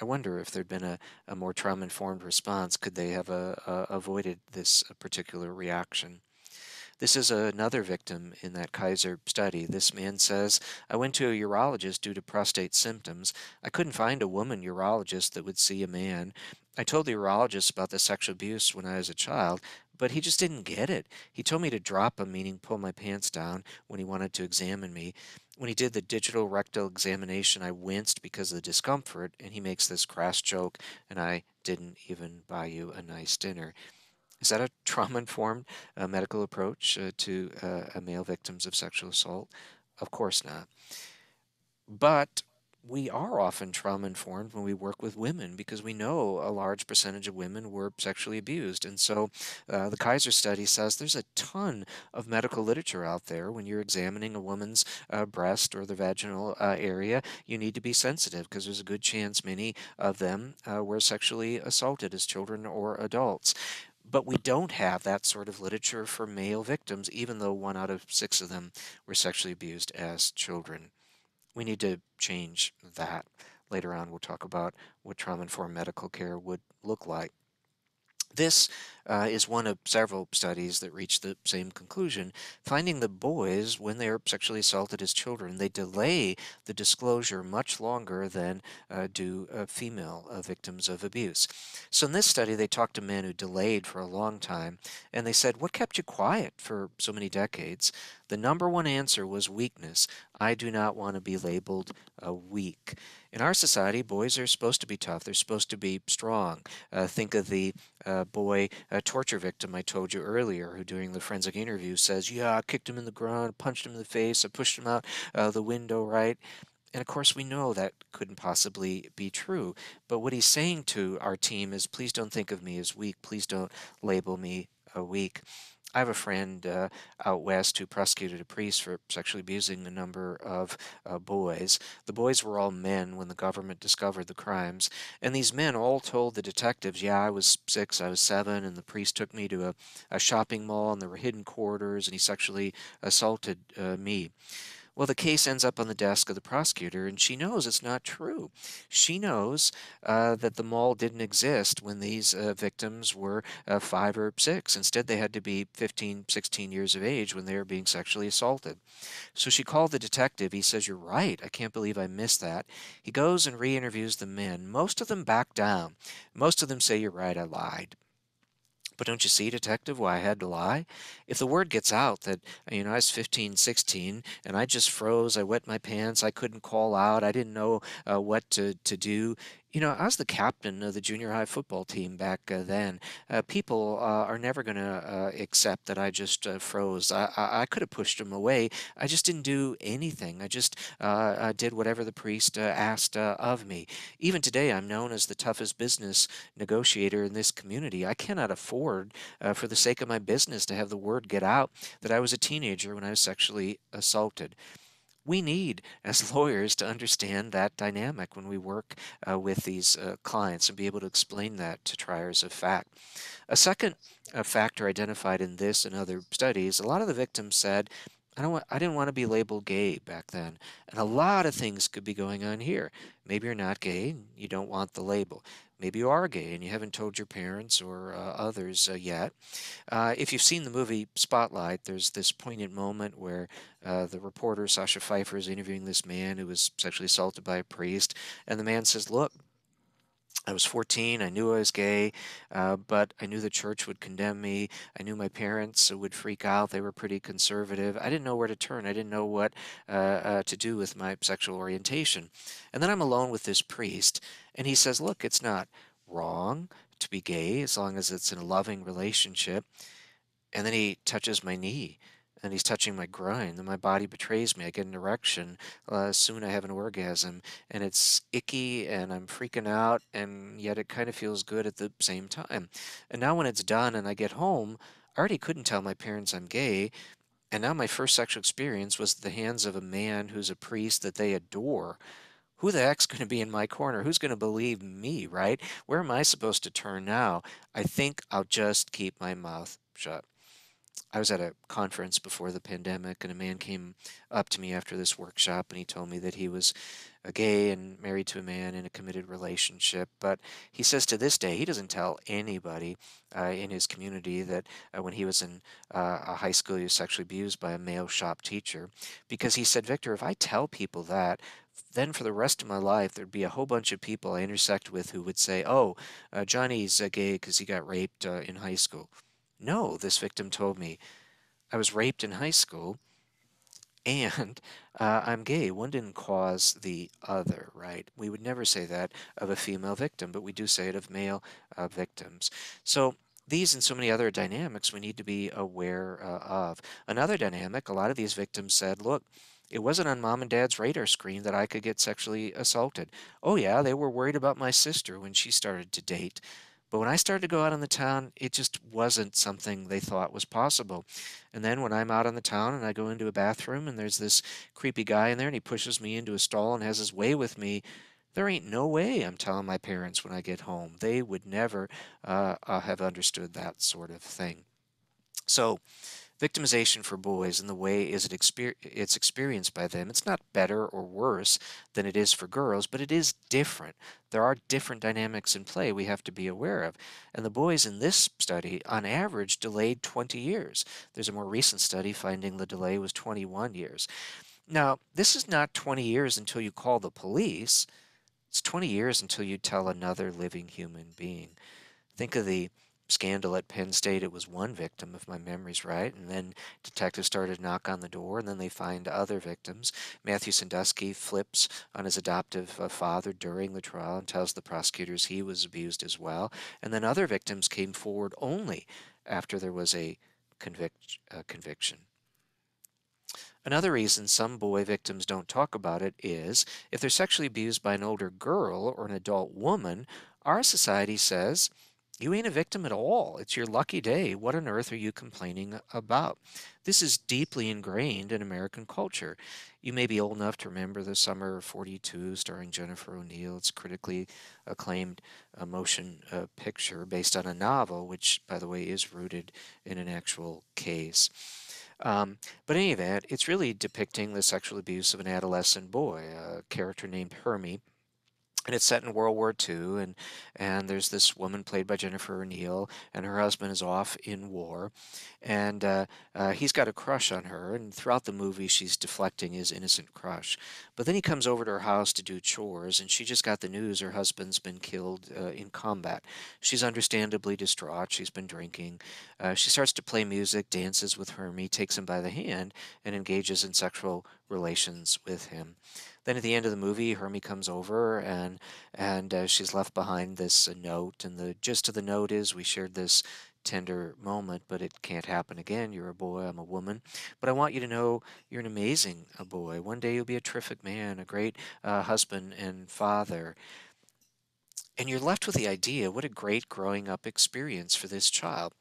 I wonder if there'd been a, a more trauma informed response, could they have uh, uh, avoided this particular reaction? This is another victim in that Kaiser study. This man says, I went to a urologist due to prostate symptoms. I couldn't find a woman urologist that would see a man. I told the urologist about the sexual abuse when I was a child, but he just didn't get it. He told me to drop him, meaning pull my pants down, when he wanted to examine me. When he did the digital rectal examination, I winced because of the discomfort, and he makes this crass joke, and I didn't even buy you a nice dinner. Is that a trauma informed uh, medical approach uh, to uh, male victims of sexual assault? Of course not. But we are often trauma informed when we work with women because we know a large percentage of women were sexually abused. And so uh, the Kaiser study says there's a ton of medical literature out there when you're examining a woman's uh, breast or the vaginal uh, area. You need to be sensitive because there's a good chance many of them uh, were sexually assaulted as children or adults. But we don't have that sort of literature for male victims, even though one out of six of them were sexually abused as children. We need to change that. Later on, we'll talk about what trauma informed medical care would look like. This uh, is one of several studies that reach the same conclusion, finding that boys, when they are sexually assaulted as children, they delay the disclosure much longer than uh, do uh, female uh, victims of abuse. So in this study, they talked to men who delayed for a long time, and they said, what kept you quiet for so many decades? The number one answer was weakness. I do not want to be labeled uh, weak. In our society, boys are supposed to be tough. They're supposed to be strong. Uh, think of the uh, boy uh, torture victim I told you earlier, who during the forensic interview says, "Yeah, I kicked him in the ground, punched him in the face, I pushed him out uh, the window." Right? And of course, we know that couldn't possibly be true. But what he's saying to our team is please don't think of me as weak. Please don't label me a weak. I have a friend uh, out west who prosecuted a priest for sexually abusing a number of uh, boys. The boys were all men when the government discovered the crimes. And these men all told the detectives, yeah, I was six, I was seven, and the priest took me to a, a shopping mall, and there were hidden corridors, and he sexually assaulted uh, me. Well, the case ends up on the desk of the prosecutor, and she knows it's not true. She knows uh, that the mall didn't exist when these uh, victims were uh, five or six. Instead, they had to be 15, 16 years of age when they were being sexually assaulted. So she called the detective. He says, You're right. I can't believe I missed that. He goes and re interviews the men. Most of them back down. Most of them say, You're right, I lied. But don't you see, detective, why I had to lie? If the word gets out that, you know, I was 15, 16, and I just froze, I wet my pants, I couldn't call out, I didn't know uh, what to, to do, you know, I was the captain of the junior high football team back uh, then. Uh, people uh, are never going to uh, accept that I just uh, froze. I, I, I could have pushed them away. I just didn't do anything. I just uh, did whatever the priest asked of me. Even today, I'm known as the toughest business negotiator in this community. I cannot afford, for the sake of my business, to have the word get out that I was a teenager when I was sexually assaulted we need as lawyers to understand that dynamic when we work uh, with these uh, clients and be able to explain that to triers of fact. A second uh, factor identified in this and other studies, a lot of the victims said, I don't want, I didn't want to be labeled gay back then. And a lot of things could be going on here. Maybe you're not gay, you don't want the label. Maybe you are gay and you haven't told your parents or uh, others uh, yet. Uh, if you've seen the movie Spotlight, there's this poignant moment where uh, the reporter, Sasha Pfeiffer, is interviewing this man who was sexually assaulted by a priest. And the man says, Look, I was 14. I knew I was gay, uh, but I knew the church would condemn me. I knew my parents would freak out. They were pretty conservative. I didn't know where to turn. I didn't know what uh, uh, to do with my sexual orientation. And then I'm alone with this priest, and he says, Look, it's not wrong to be gay as long as it's in a loving relationship. And then he touches my knee and he's touching my groin, then my body betrays me. I get an erection. Uh, soon I have an orgasm, and it's icky, and I'm freaking out, and yet it kind of feels good at the same time. And now when it's done and I get home, I already couldn't tell my parents I'm gay. And now my first sexual experience was the hands of a man who's a priest that they adore. Who the heck's going to be in my corner? Who's going to believe me, right? Where am I supposed to turn now? I think I'll just keep my mouth shut. I was at a conference before the pandemic, and a man came up to me after this workshop, and he told me that he was a gay and married to a man in a committed relationship. But he says to this day, he doesn't tell anybody uh, in his community that uh, when he was in uh, a high school, he was sexually abused by a male shop teacher. Because he said, Victor, if I tell people that, then for the rest of my life, there'd be a whole bunch of people I intersect with who would say, oh, uh, Johnny's gay because he got raped uh, in high school. No, this victim told me, I was raped in high school and uh, I'm gay. One didn't cause the other, right? We would never say that of a female victim, but we do say it of male uh, victims. So these and so many other dynamics we need to be aware uh, of. Another dynamic, a lot of these victims said, look, it wasn't on mom and dad's radar screen that I could get sexually assaulted. Oh, yeah, they were worried about my sister when she started to date. But when I started to go out on the town, it just wasn't something they thought was possible. And then when I'm out on the town and I go into a bathroom and there's this creepy guy in there and he pushes me into a stall and has his way with me, there ain't no way I'm telling my parents when I get home. They would never uh, uh, have understood that sort of thing. So, victimization for boys and the way is it exper- it's experienced by them. It's not better or worse than it is for girls but it is different. There are different dynamics in play we have to be aware of. And the boys in this study on average delayed 20 years. There's a more recent study finding the delay was 21 years. Now this is not 20 years until you call the police. It's 20 years until you tell another living human being. Think of the scandal at Penn State, it was one victim, if my memory's right, and then detectives started to knock on the door, and then they find other victims. Matthew Sandusky flips on his adoptive uh, father during the trial and tells the prosecutors he was abused as well, and then other victims came forward only after there was a convict, uh, conviction. Another reason some boy victims don't talk about it is if they're sexually abused by an older girl or an adult woman, our society says, you ain't a victim at all. It's your lucky day. What on earth are you complaining about? This is deeply ingrained in American culture. You may be old enough to remember the Summer of 42 starring Jennifer O'Neill. It's critically acclaimed uh, motion uh, picture based on a novel, which, by the way, is rooted in an actual case. Um, but in any event, it's really depicting the sexual abuse of an adolescent boy, a character named Hermie and it's set in World War II, and and there's this woman played by Jennifer O'Neill, and her husband is off in war, and uh, uh, he's got a crush on her, and throughout the movie she's deflecting his innocent crush, but then he comes over to her house to do chores, and she just got the news her husband's been killed uh, in combat. She's understandably distraught. She's been drinking. Uh, she starts to play music, dances with Hermie, takes him by the hand, and engages in sexual relations with him. Then at the end of the movie, Hermie comes over and and uh, she's left behind this uh, note, and the gist of the note is we shared this tender moment, but it can't happen again. You're a boy, I'm a woman. But I want you to know you're an amazing a uh, boy. One day you'll be a terrific man, a great uh, husband and father. And you're left with the idea what a great growing up experience for this child.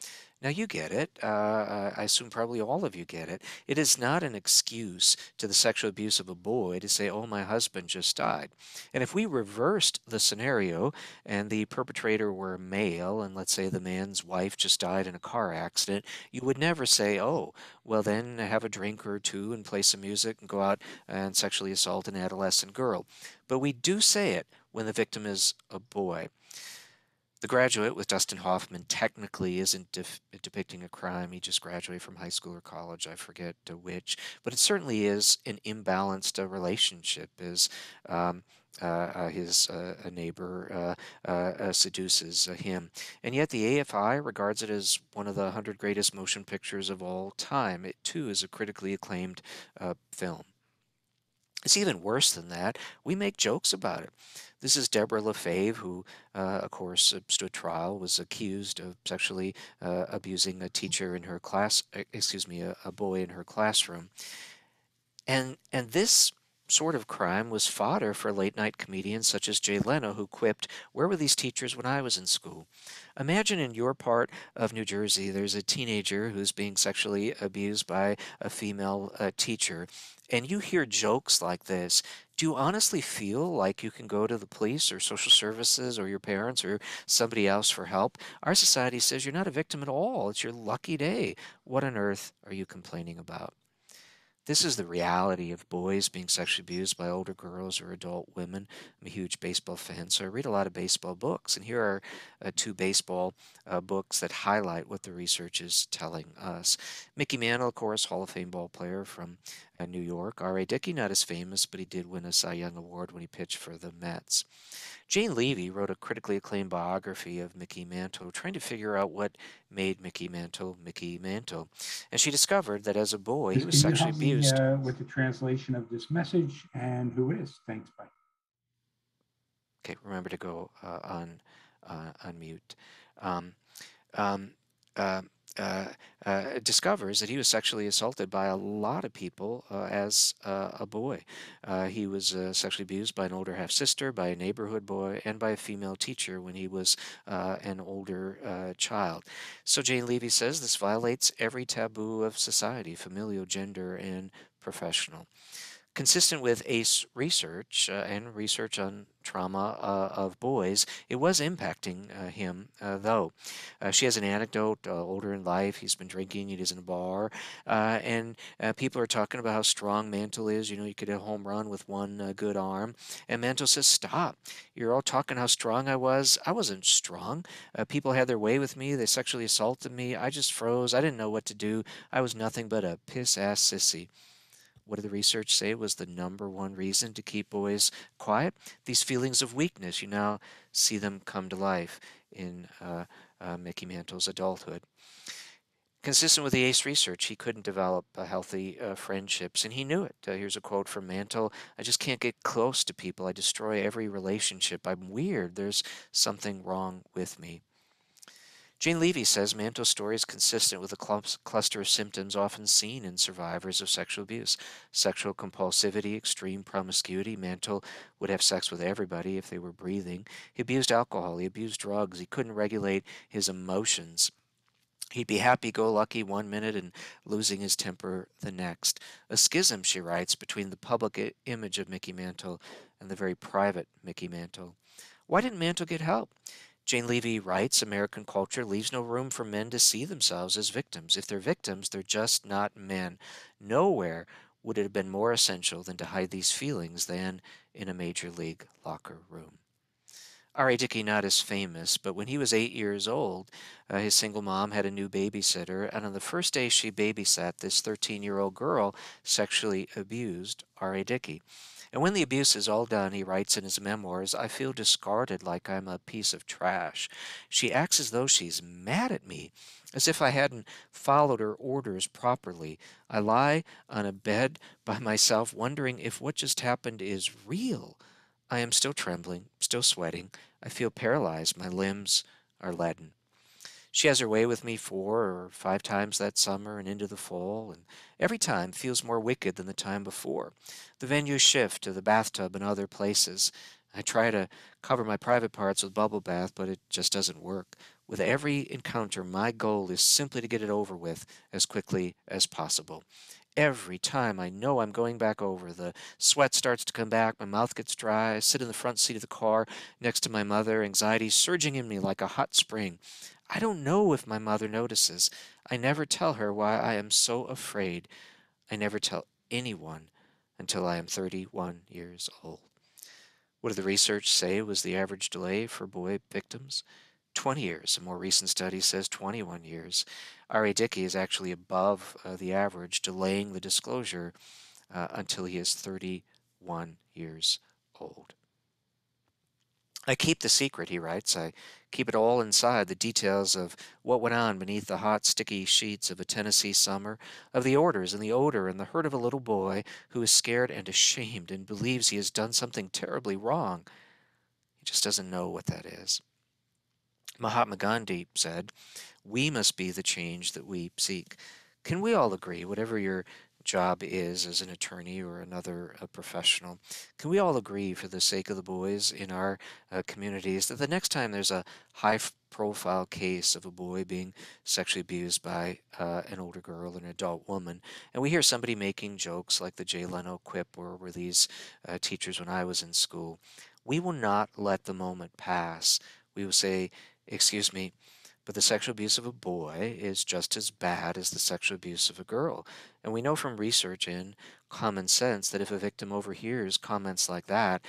Now you get it. Uh, uh, I assume probably all of you get it. It is not an excuse to the sexual abuse of a boy to say, oh, my husband just died. And if we reversed the scenario and the perpetrator were male, and let's say the man's wife just died in a car accident, you would never say, oh, well, then have a drink or two and play some music and go out and sexually assault an adolescent girl. But we do say it when the victim is a boy. The Graduate with Dustin Hoffman technically isn't depicting a crime. He just graduated from high school or college, I forget uh, which, but it certainly is an imbalanced uh, relationship. Is um, uh, uh, his uh, neighbor uh, seduces him. And yet the AFI regards it as one of the 100 greatest motion pictures of all time. It too is a critically acclaimed film. It's even worse than that. We make jokes about it. This is Deborah LaFave, who, uh, of course, uh, stood trial, was accused of sexually uh, abusing a teacher in her class, excuse me, a, a boy in her classroom. And, and this sort of crime was fodder for late night comedians such as Jay Leno, who quipped, Where were these teachers when I was in school? Imagine in your part of New Jersey, there's a teenager who's being sexually abused by a female uh, teacher, and you hear jokes like this. Do you honestly feel like you can go to the police or social services or your parents or somebody else for help? Our society says you're not a victim at all. It's your lucky day. What on earth are you complaining about? This is the reality of boys being sexually abused by older girls or adult women. I'm a huge baseball fan, so I read a lot of baseball books. And here are uh, two baseball uh, books that highlight what the research is telling us. Mickey Mantle, of course, Hall of Fame ball player from uh, New York. R.A. Dickey, not as famous, but he did win a Cy Young Award when he pitched for the Mets. Jane Leavy wrote a critically acclaimed biography of Mickey Mantle, trying to figure out what made Mickey Mantle Mickey Mantle. And she discovered that as a boy, he was sexually abused. Me, uh, with the translation of this message and who is. Thanks, bye. Okay, remember to go uh, on uh, on mute. Um, um, uh, uh, discovers that he was sexually assaulted by a lot of people uh, as a boy. Uh, he was uh, sexually abused by an older half sister, by a neighborhood boy, and by a female teacher when he was an older child. So Jane Leavy says this violates every taboo of society familial, gender, and professional consistent with ACE research uh, and research on trauma uh, of boys, it was impacting uh, him, uh, though. Uh, she has an anecdote uh, older in life. He's been drinking, he is in a bar, and people are talking about how strong Mantle is. You know, you could hit a home run with one good arm. And Mantle says, Stop. You're all talking how strong I was. I wasn't strong. people had their way with me. They sexually assaulted me. I just froze. I didn't know what to do. I was nothing but a piss ass sissy. What did the research say was the number one reason to keep boys quiet? These feelings of weakness. You now see them come to life in uh, uh, Mickey Mantle's adulthood. Consistent with the ACE research, he couldn't develop healthy uh, friendships, and he knew it. Uh, here's a quote from Mantle I just can't get close to people. I destroy every relationship. I'm weird. There's something wrong with me. Jane Leavy says Mantle's story is consistent with a cluster of symptoms often seen in survivors of sexual abuse sexual compulsivity, extreme promiscuity. Manto would have sex with everybody if they were breathing. He abused alcohol, he abused drugs, he couldn't regulate his emotions. He'd be happy go lucky one minute and losing his temper the next. A schism, she writes, between the public image of Mickey Mantle and the very private Mickey Mantle. Why didn't Mantle get help? Jane Leavy writes American culture leaves no room for men to see themselves as victims. If they're victims, they're just not men. Nowhere would it have been more essential than to hide these feelings than in a major league locker room. R.A. Dickey not as famous, but when he was eight years old, uh, his single mom had a new babysitter, and on the first day she babysat, this 13 year old girl sexually abused R.A. Dickey. And when the abuse is all done, he writes in his memoirs, I feel discarded like I'm a piece of trash. She acts as though she's mad at me, as if I hadn't followed her orders properly. I lie on a bed by myself, wondering if what just happened is real. I am still trembling, still sweating. I feel paralyzed. My limbs are leaden. She has her way with me four or five times that summer and into the fall, and every time feels more wicked than the time before. The venues shift to the bathtub and other places. I try to cover my private parts with bubble bath, but it just doesn't work. With every encounter, my goal is simply to get it over with as quickly as possible. Every time I know I'm going back over, the sweat starts to come back, my mouth gets dry, I sit in the front seat of the car next to my mother, anxiety surging in me like a hot spring. I don't know if my mother notices. I never tell her why I am so afraid. I never tell anyone until I am 31 years old. What did the research say was the average delay for boy victims? 20 years. A more recent study says 21 years. R.A. Dickey is actually above uh, the average, delaying the disclosure uh, until he is 31 years old. I keep the secret, he writes. I keep it all inside the details of what went on beneath the hot, sticky sheets of a Tennessee summer, of the orders and the odor and the hurt of a little boy who is scared and ashamed and believes he has done something terribly wrong. He just doesn't know what that is. Mahatma Gandhi said, We must be the change that we seek. Can we all agree, whatever your job is as an attorney or another uh, professional. Can we all agree, for the sake of the boys in our uh, communities, that the next time there's a high profile case of a boy being sexually abused by uh, an older girl, an adult woman, and we hear somebody making jokes like the Jay Leno quip or were these uh, teachers when I was in school, we will not let the moment pass. We will say, Excuse me, but the sexual abuse of a boy is just as bad as the sexual abuse of a girl. And we know from research and common sense that if a victim overhears comments like that,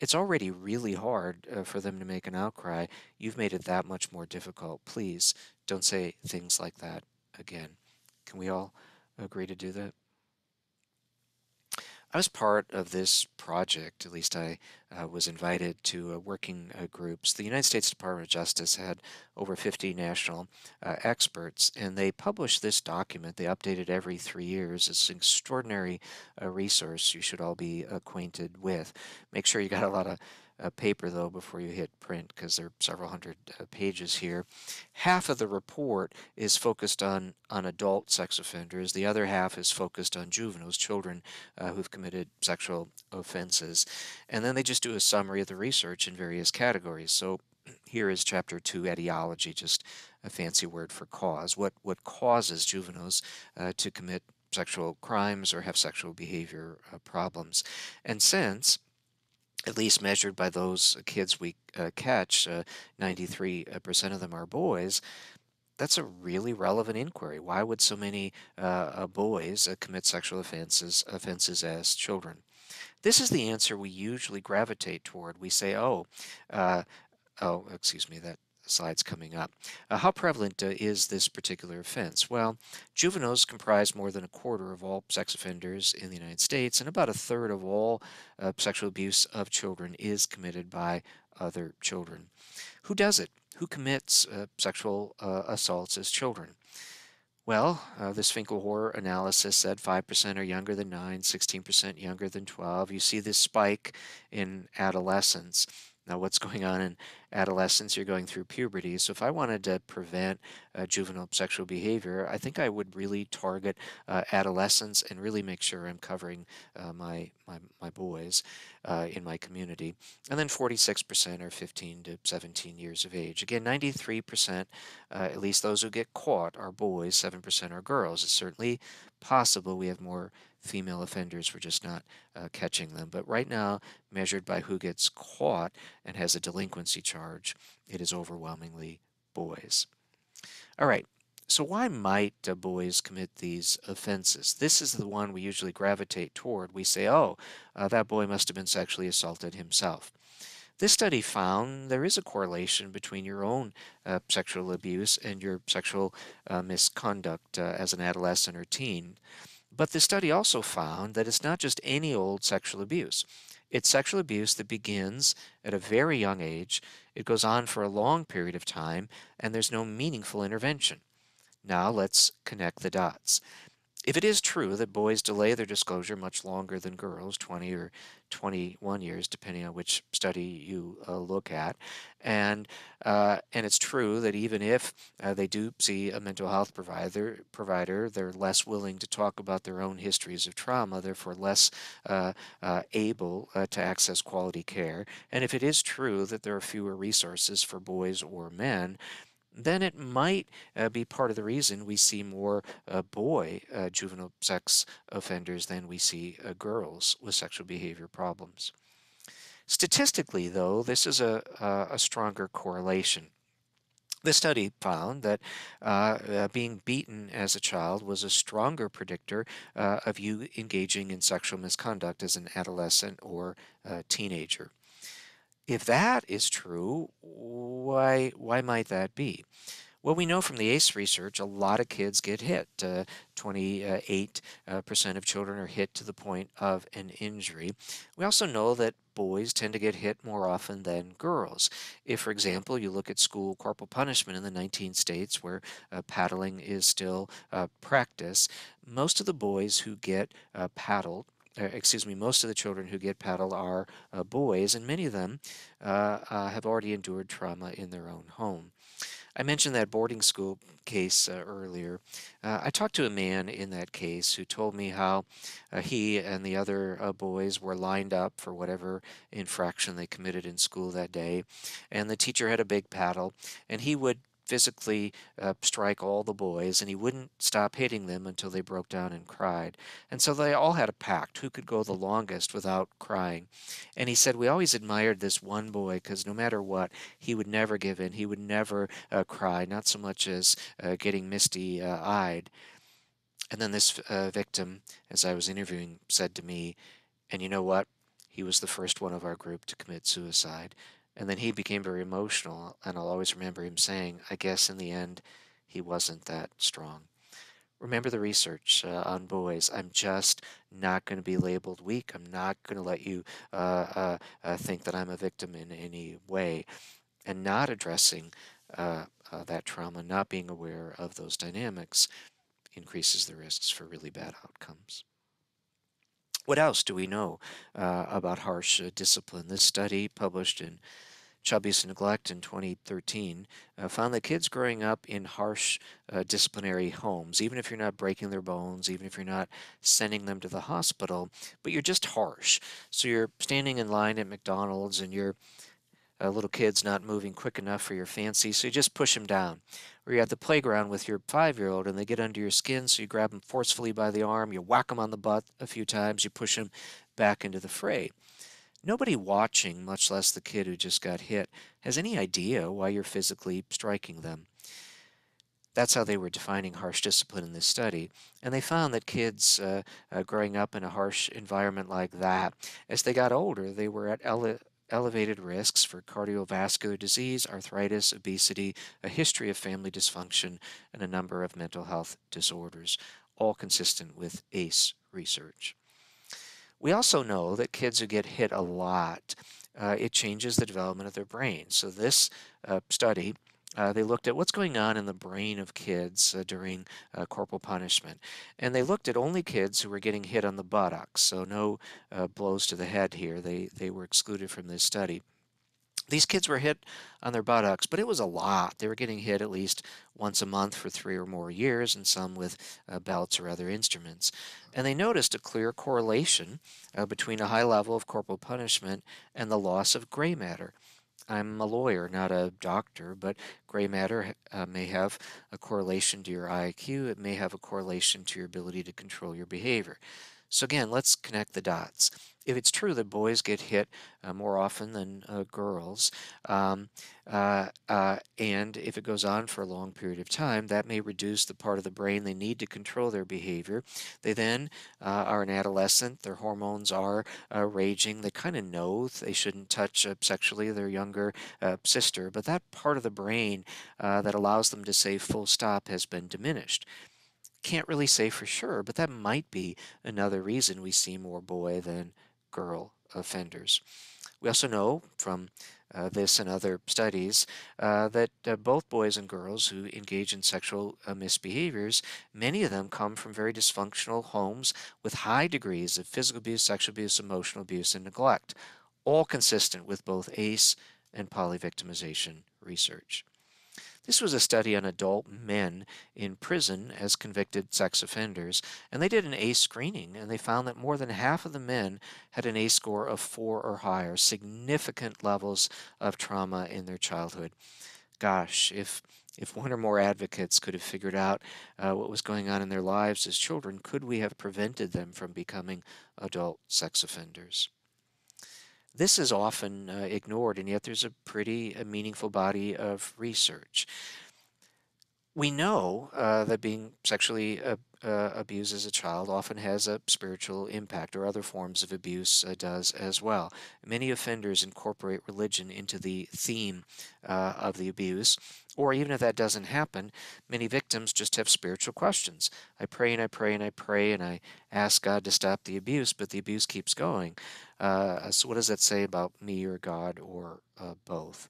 it's already really hard uh, for them to make an outcry. You've made it that much more difficult. Please don't say things like that again. Can we all agree to do that? I was part of this project, at least I uh, was invited to uh, working uh, groups. The United States Department of Justice had over 50 national uh, experts, and they published this document. They update it every three years. It's an extraordinary uh, resource you should all be acquainted with. Make sure you got a lot of uh, paper though before you hit print because there are several hundred uh, pages here. Half of the report is focused on, on adult sex offenders. The other half is focused on juveniles, children uh, who've committed sexual offenses. And then they just do a summary of the research in various categories. So here is chapter two, etiology, just a fancy word for cause. What, what causes juveniles uh, to commit sexual crimes or have sexual behavior uh, problems? And since at least measured by those kids we uh, catch, uh, 93% of them are boys. That's a really relevant inquiry. Why would so many uh, uh boys uh, commit sexual offenses offenses as children? This is the answer we usually gravitate toward. We say, "Oh, uh, oh, excuse me, that slides coming up. Uh, how prevalent uh, is this particular offense? Well, juveniles comprise more than a quarter of all sex offenders in the United States, and about a third of all uh, sexual abuse of children is committed by other children. Who does it? Who commits uh, sexual uh, assaults as children? Well, uh, this Finkelhor analysis said 5% are younger than 9, 16% younger than 12. You see this spike in adolescence. Now, what's going on in adolescence? You're going through puberty. So, if I wanted to prevent uh, juvenile sexual behavior, I think I would really target uh, and really make sure I'm covering uh, my, my, my boys uh, in my community. And then 46% are 15 to 17 years of age. Again, 93%, uh, at least those who get caught, are boys, 7% are girls. It's certainly possible we have more female offenders. We're just not uh, catching them. But right now, measured by who gets caught and has a delinquency charge, it is overwhelmingly boys. All right. So why might uh, boys commit these offenses? This is the one we usually gravitate toward. We say, oh, uh, that boy must have been sexually assaulted himself. This study found there is a correlation between your own uh, sexual abuse and your sexual uh, misconduct uh, as an adolescent or teen. But the study also found that it's not just any old sexual abuse. It's sexual abuse that begins at a very young age, it goes on for a long period of time, and there's no meaningful intervention. Now let's connect the dots. If it is true that boys delay their disclosure much longer than girls, 20 or 21 years, depending on which study you uh, look at, and uh, and it's true that even if uh, they do see a mental health provider, provider, they're less willing to talk about their own histories of trauma, therefore less uh, uh, able uh, to access quality care. And if it is true that there are fewer resources for boys or men, then it might uh, be part of the reason we see more uh, boy uh, juvenile sex offenders than we see uh, girls with sexual behavior problems. Statistically, though, this is a, a stronger correlation. The study found that uh, uh, being beaten as a child was a stronger predictor uh, of you engaging in sexual misconduct as an adolescent or teenager. If that is true, why why might that be? Well, we know from the ACE research, a lot of kids get hit. 28% uh, uh, of children are hit to the point of an injury. We also know that boys tend to get hit more often than girls. If, for example, you look at school corporal punishment in the 19 states where uh, paddling is still uh, practice, most of the boys who get uh, paddled excuse me, most of the children who get paddled are uh, boys, and many of them uh, uh, have already endured trauma in their own home. I mentioned that boarding school case uh, earlier. Uh, I talked to a man in that case who told me how he and the other boys were lined up for whatever infraction they committed in school that day, and the teacher had a big paddle, and he would physically uh, strike all the boys, and he wouldn't stop hitting them until they broke down and cried. And so they all had a pact who could go the longest without crying. And he said, We always admired this one boy because no matter what, he would never give in. He would never uh, cry, not so much as uh, getting misty uh, eyed. And then this uh, victim, as I was interviewing, said to me, And you know what? He was the first one of our group to commit suicide. And then he became very emotional, and I'll always remember him saying, I guess in the end, he wasn't that strong. Remember the research uh, on boys. I'm just not going to be labeled weak. I'm not going to let you uh, uh, uh, think that I'm a victim in any way. And not addressing uh, uh, that trauma, not being aware of those dynamics, increases the risks for really bad outcomes. What else do we know about harsh discipline? This study, published in And Neglect in 2013 uh, found that kids growing up in harsh uh, disciplinary homes, even if you're not breaking their bones, even if you're not sending them to the hospital, but you're just harsh. So you're standing in line at McDonald's and your uh, little kid's not moving quick enough for your fancy, so you just push them down. Or you're at the playground with your five year old and they get under your skin, so you grab them forcefully by the arm, you whack them on the butt a few times, you push them back into the fray. Nobody watching, much less the kid who just got hit, has any idea why you're physically striking them. That's how they were defining harsh discipline in this study. And they found that kids uh, uh, growing up in a harsh environment like that, as they got older, they were at ele elevated risks for cardiovascular disease, arthritis, obesity, a history of family dysfunction, and a number of mental health disorders, all consistent with ACE research. We also know that kids who get hit a lot, uh, it changes the development of their brain. So this uh, study, uh, they looked at what's going on in the brain of kids uh, during uh, corporal punishment. And they looked at only kids who were getting hit on the buttocks, so no uh, blows to the head here. They, they were excluded from this study. These kids were hit on their buttocks, but it was a lot. They were getting hit at least once a month for three or more years, and some with uh, belts or other instruments. And they noticed a clear correlation uh, between a high level of corporal punishment and the loss of gray matter. I'm a lawyer, not a doctor, but gray matter uh, may have a correlation to your IQ. It may have a correlation to your ability to control your behavior. So again, let's connect the dots. If it's true that boys get hit uh, more often than uh, girls, um, uh, uh, and if it goes on for a long period of time, that may reduce the part of the brain they need to control their behavior. They then uh, are an adolescent, their hormones are raging, they kind of know they shouldn't touch sexually their younger sister, but that part of the brain that allows them to say full stop has been diminished can't really say for sure, but that might be another reason we see more boy than girl offenders. We also know from uh, this and other studies uh, that uh, both boys and girls who engage in sexual uh, misbehaviors, many of them come from very dysfunctional homes with high degrees of physical abuse, sexual abuse, emotional abuse, and neglect, all consistent with both ACE and polyvictimization research. This was a study on adult men in prison as convicted sex offenders, and they did an ACE screening, and they found that more than half of the men had an ACE score of four or higher, significant levels of trauma in their childhood. Gosh, if if one or more advocates could have figured out uh, what was going on in their lives as children, could we have prevented them from becoming adult sex offenders? This is often uh, ignored, and yet there's a pretty uh, meaningful body of research. We know uh, that being sexually uh, uh, abused as a child often has a spiritual impact, or other forms of abuse uh, does as well. Many offenders incorporate religion into the theme of the abuse, or even if that doesn't happen, many victims just have spiritual questions. I pray and I pray and I pray and I ask God to stop the abuse, but the abuse keeps going. Uh, so, what does that say about me or God or uh, both?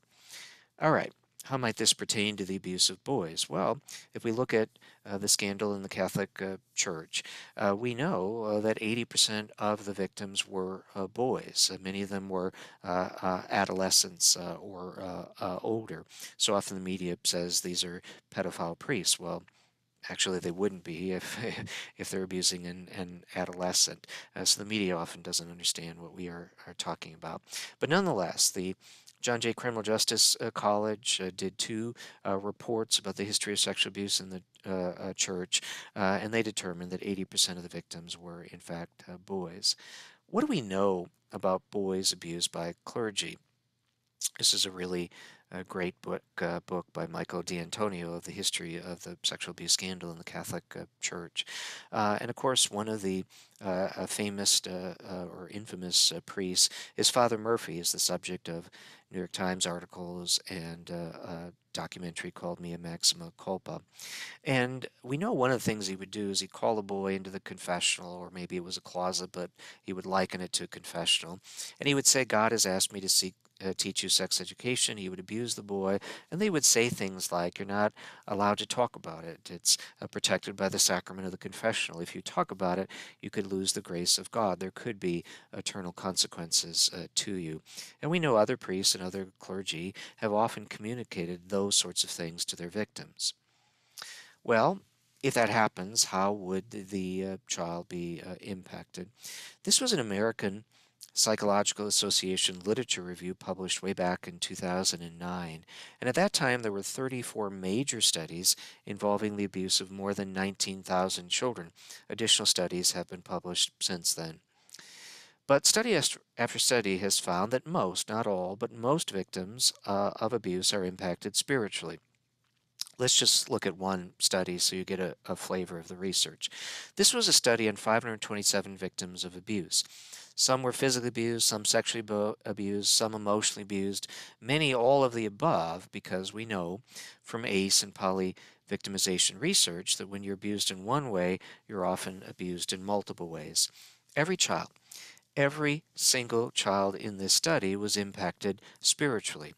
All right. How might this pertain to the abuse of boys? Well, if we look at uh, the scandal in the Catholic uh, Church, uh, we know uh, that 80% of the victims were uh, boys. Uh, many of them were adolescents or older. So often the media says these are pedophile priests. Well, Actually, they wouldn't be if if they're abusing an, an adolescent. Uh, so the media often doesn't understand what we are, are talking about. But nonetheless, the John Jay Criminal Justice uh, College uh, did two uh, reports about the history of sexual abuse in the uh, uh, church, and they determined that 80% of the victims were, in fact, boys. What do we know about boys abused by clergy? This is a really great book uh, book by Michael D'Antonio of the history of the sexual abuse scandal in the Catholic uh, Church, uh, and of course one of the uh, famous uh, uh, or infamous priests is Father Murphy, is the subject of New York Times articles and uh, a documentary called Mea Maxima Culpa. And we know one of the things he would do is he'd call a boy into the confessional, or maybe it was a closet, but he would liken it to a confessional. And he would say, God has asked me to seek uh, teach you sex education. He would abuse the boy, and they would say things like, "You're not allowed to talk about it. It's uh, protected by the sacrament of the confessional. If you talk about it, you could lose the grace of God. There could be eternal consequences uh, to you." And we know other priests and other clergy have often communicated those sorts of things to their victims. Well, if that happens, how would the uh, child be uh, impacted? This was an American Psychological Association literature review published way back in 2009. And at that time, there were 34 major studies involving the abuse of more than 19,000 children. Additional studies have been published since then. But study after study has found that most, not all, but most victims uh, of abuse are impacted spiritually. Let's just look at one study so you get a, a flavor of the research. This was a study on 527 victims of abuse. Some were physically abused, some sexually abused, some emotionally abused, many all of the above, because we know from ACE and poly victimization research that when you're abused in one way, you're often abused in multiple ways. Every child, every single child in this study was impacted spiritually,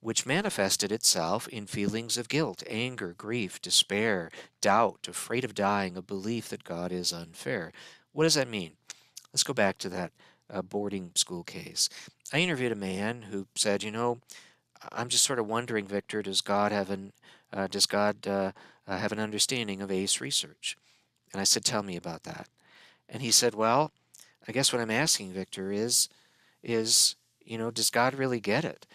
which manifested itself in feelings of guilt, anger, grief, despair, doubt, afraid of dying, a belief that God is unfair. What does that mean? Let's go back to that uh, boarding school case. I interviewed a man who said, you know, I'm just sort of wondering, Victor, does God have an uh, does God uh, uh, have an understanding of ACE research? And I said, tell me about that. And he said, well, I guess what I'm asking, Victor, is is you know, does God really get it?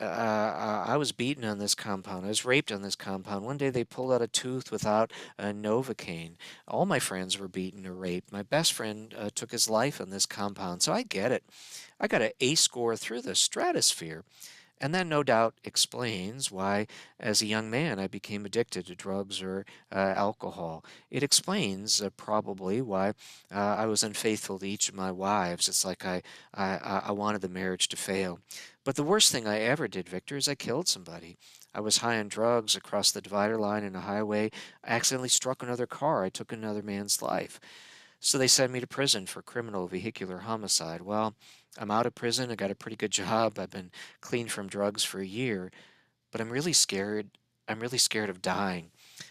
Uh, uh, I was beaten on this compound. I was raped on this compound. One day they pulled out a tooth without a Novocaine. All my friends were beaten or raped. My best friend uh, took his life on this compound. So I get it. I got an ACE score through the stratosphere. And that no doubt explains why, as a young man, I became addicted to drugs or uh, alcohol. It explains uh, probably why uh, I was unfaithful to each of my wives. It's like I, I, I wanted the marriage to fail. But the worst thing I ever did, Victor, is I killed somebody. I was high on drugs across the divider line in a highway. I accidentally struck another car. I took another man's life. So they sent me to prison for criminal vehicular homicide. Well, I'm out of prison. I got a pretty good job. I've been clean from drugs for a year, but I'm really scared. I'm really scared of dying.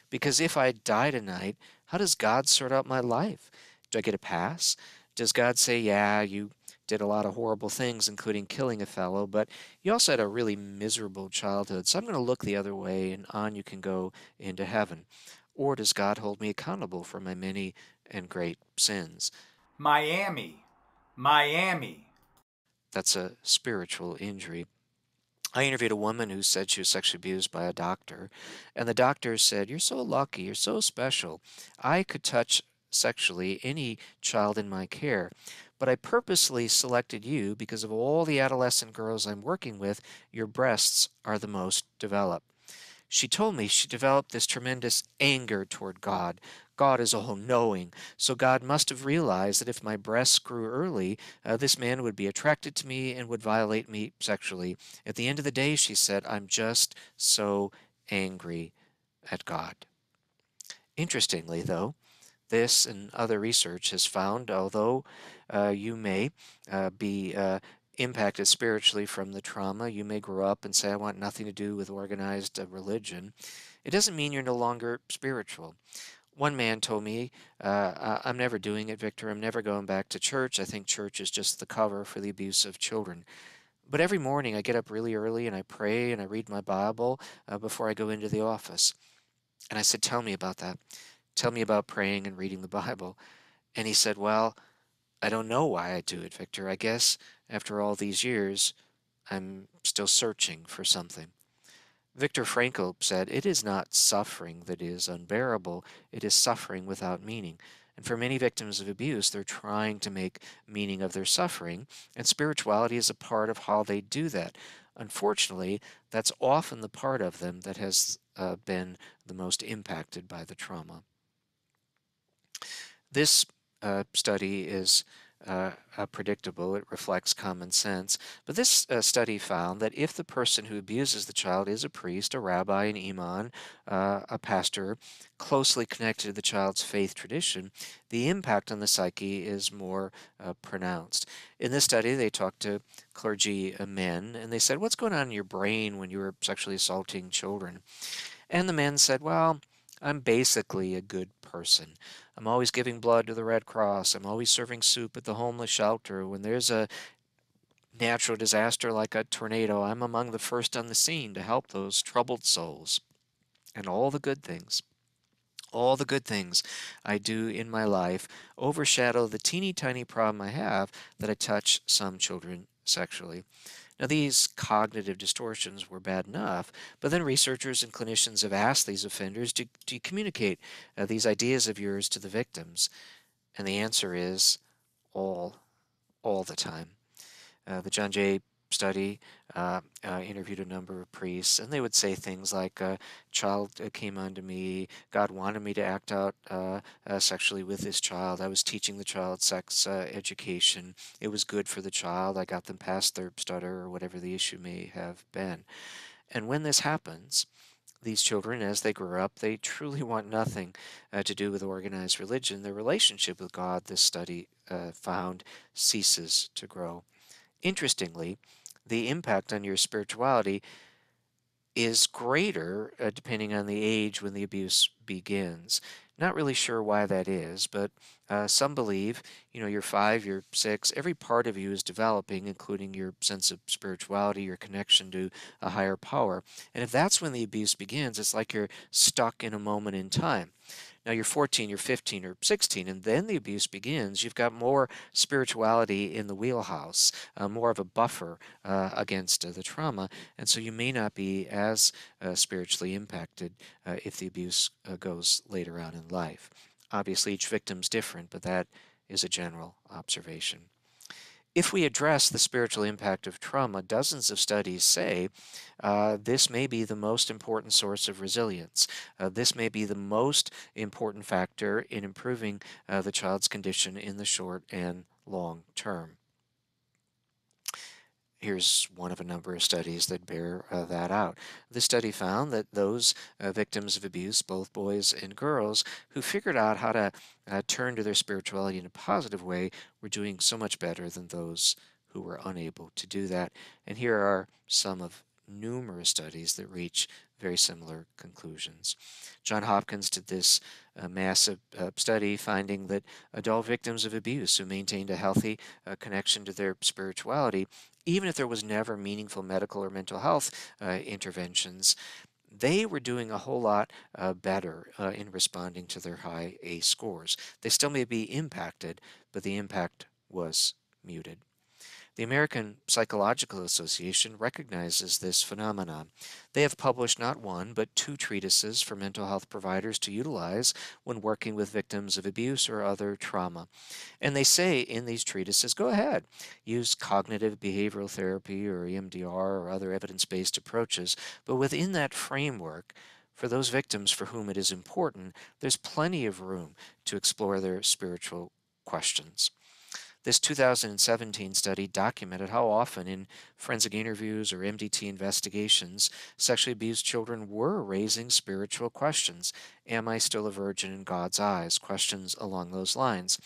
Because if I die tonight, how does God sort out my life? Do I get a pass? Does God say, yeah, you did a lot of horrible things, including killing a fellow, but you also had a really miserable childhood, so I'm going to look the other way, and on you can go into heaven. Or does God hold me accountable for my many and great sins? Miami, Miami. That's a spiritual injury. I interviewed a woman who said she was sexually abused by a doctor, and the doctor said, You're so lucky, you're so special. I could touch sexually any child in my care, but I purposely selected you because of all the adolescent girls I'm working with, your breasts are the most developed. She told me she developed this tremendous anger toward God. God is all knowing. So God must have realized that if my breasts grew early, uh, this man would be attracted to me and would violate me sexually. At the end of the day, she said, I'm just so angry at God. Interestingly, though, this and other research has found, although uh, you may uh, be uh, impacted spiritually from the trauma, you may grow up and say, I want nothing to do with organized uh, religion. It doesn't mean you're no longer spiritual one man told me, uh, I'm never doing it, Victor. I'm never going back to church. I think church is just the cover for the abuse of children. But every morning I get up really early and I pray and I read my Bible uh, before I go into the office. And I said, Tell me about that. Tell me about praying and reading the Bible. And he said, Well, I don't know why I do it, Victor. I guess after all these years, I'm still searching for something. Viktor Frankl said, It is not suffering that is unbearable, it is suffering without meaning. And for many victims of abuse, they're trying to make meaning of their suffering, and spirituality is a part of how they do that. Unfortunately, that's often the part of them that has uh, been the most impacted by the trauma. This uh, study is uh, uh, predictable, it reflects common sense. But this uh, study found that if the person who abuses the child is a priest, a rabbi, an imam, uh, a pastor, closely connected to the child's faith tradition, the impact on the psyche is more pronounced. In this study, they talked to clergy men and they said, What's going on in your brain when you were sexually assaulting children? And the men said, Well, I'm basically a good person. I'm always giving blood to the Red Cross. I'm always serving soup at the homeless shelter. When there's a natural disaster like a tornado, I'm among the first on the scene to help those troubled souls. And all the good things, all the good things I do in my life overshadow the teeny tiny problem I have that I touch some children sexually. Now, these cognitive distortions were bad enough, but then researchers and clinicians have asked these offenders, do, do you communicate uh, these ideas of yours to the victims? And the answer is all, all the time. Uh, the John Jay study uh, uh, interviewed a number of priests, and they would say things like, "A child uh, came unto me. God wanted me to act out uh, uh, sexually with this child. I was teaching the child sex uh, education. It was good for the child. I got them past their stutter or whatever the issue may have been." And when this happens, these children, as they grow up, they truly want nothing uh, to do with organized religion. Their relationship with God, this study uh, found, ceases to grow. Interestingly, the impact on your spirituality is greater uh, depending on the age when the abuse begins. Not really sure why that is, but uh, some believe, you know, you're five, you're six, every part of you is developing, including your sense of spirituality, your connection to a higher power. And if that's when the abuse begins, it's like you're stuck in a moment in time. Now you're 14, you're 15, or 16, and then the abuse begins. You've got more spirituality in the wheelhouse, uh, more of a buffer uh, against uh, the trauma, and so you may not be as uh, spiritually impacted uh, if the abuse uh, goes later on in life. Obviously, each victim's different, but that is a general observation. If we address the spiritual impact of trauma, dozens of studies say uh, this may be the most important source of resilience. Uh, this may be the most important factor in improving uh, the child's condition in the short and long term. Here's one of a number of studies that bear uh, that out. The study found that those uh, victims of abuse, both boys and girls, who figured out how to uh, turn to their spirituality in a positive way were doing so much better than those who were unable to do that. And here are some of numerous studies that reach very similar conclusions. John Hopkins did this uh, massive uh, study finding that adult victims of abuse who maintained a healthy uh, connection to their spirituality, even if there was never meaningful medical or mental health uh, interventions, they were doing a whole lot uh, better uh, in responding to their high ACE scores. They still may be impacted, but the impact was muted. The American Psychological Association recognizes this phenomenon. They have published not one, but two treatises for mental health providers to utilize when working with victims of abuse or other trauma. And they say in these treatises, go ahead, use cognitive behavioral therapy or EMDR or other evidence based approaches, but within that framework, for those victims for whom it is important, there's plenty of room to explore their spiritual questions. This 2017 study documented how often in forensic interviews or MDT investigations, sexually abused children were raising spiritual questions. Am I still a virgin in God's eyes? Questions along those lines.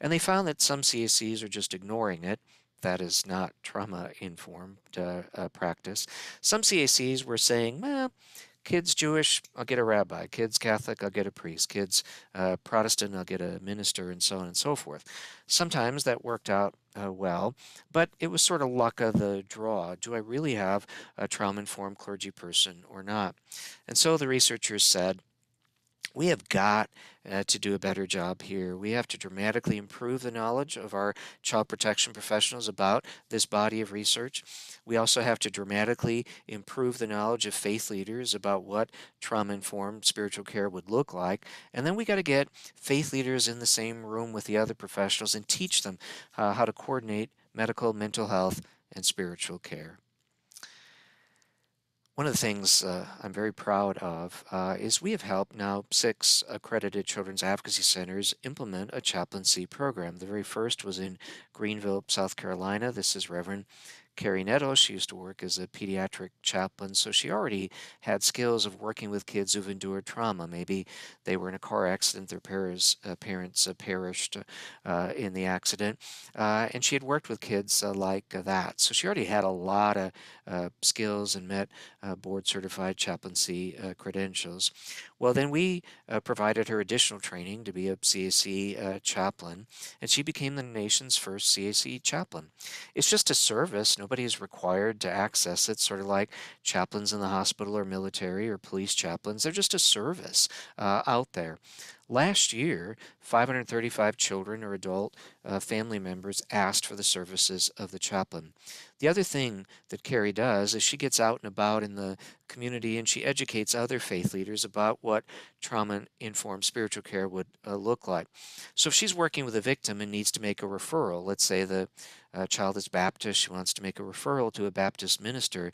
And they found that some CACs are just ignoring it. That is not trauma informed uh, uh, practice. Some CACs were saying, well, Kids Jewish, I'll get a rabbi. Kids Catholic, I'll get a priest. Kids uh, Protestant, I'll get a minister, and so on and so forth. Sometimes that worked out uh, well, but it was sort of luck of the draw. Do I really have a trauma informed clergy person or not? And so the researchers said, we have got uh, to do a better job here. We have to dramatically improve the knowledge of our child protection professionals about this body of research. We also have to dramatically improve the knowledge of faith leaders about what trauma informed spiritual care would look like. And then we got to get faith leaders in the same room with the other professionals and teach them uh, how to coordinate medical, mental health, and spiritual care. One of the things uh, I'm very proud of uh, is we have helped now six accredited children's advocacy centers implement a chaplaincy program. The very first was in Greenville, South Carolina. This is Reverend Carrie Netto, she used to work as a pediatric chaplain, so she already had skills of working with kids who've endured trauma. Maybe they were in a car accident, their parents, uh, parents uh, perished uh, in the accident, uh, and she had worked with kids uh, like that. So she already had a lot of skills and met board certified chaplaincy credentials. Well, then we provided her additional training to be a CAC chaplain, and she became the nation's first CAC chaplain. It's just a service Nobody is required to access it, sort of like chaplains in the hospital or military or police chaplains. They're just a service uh, out there. Last year, 535 children or adult uh, family members asked for the services of the chaplain. The other thing that Carrie does is she gets out and about in the community and she educates other faith leaders about what trauma informed spiritual care would uh, look like. So if she's working with a victim and needs to make a referral, let's say the uh, child is Baptist, she wants to make a referral to a Baptist minister,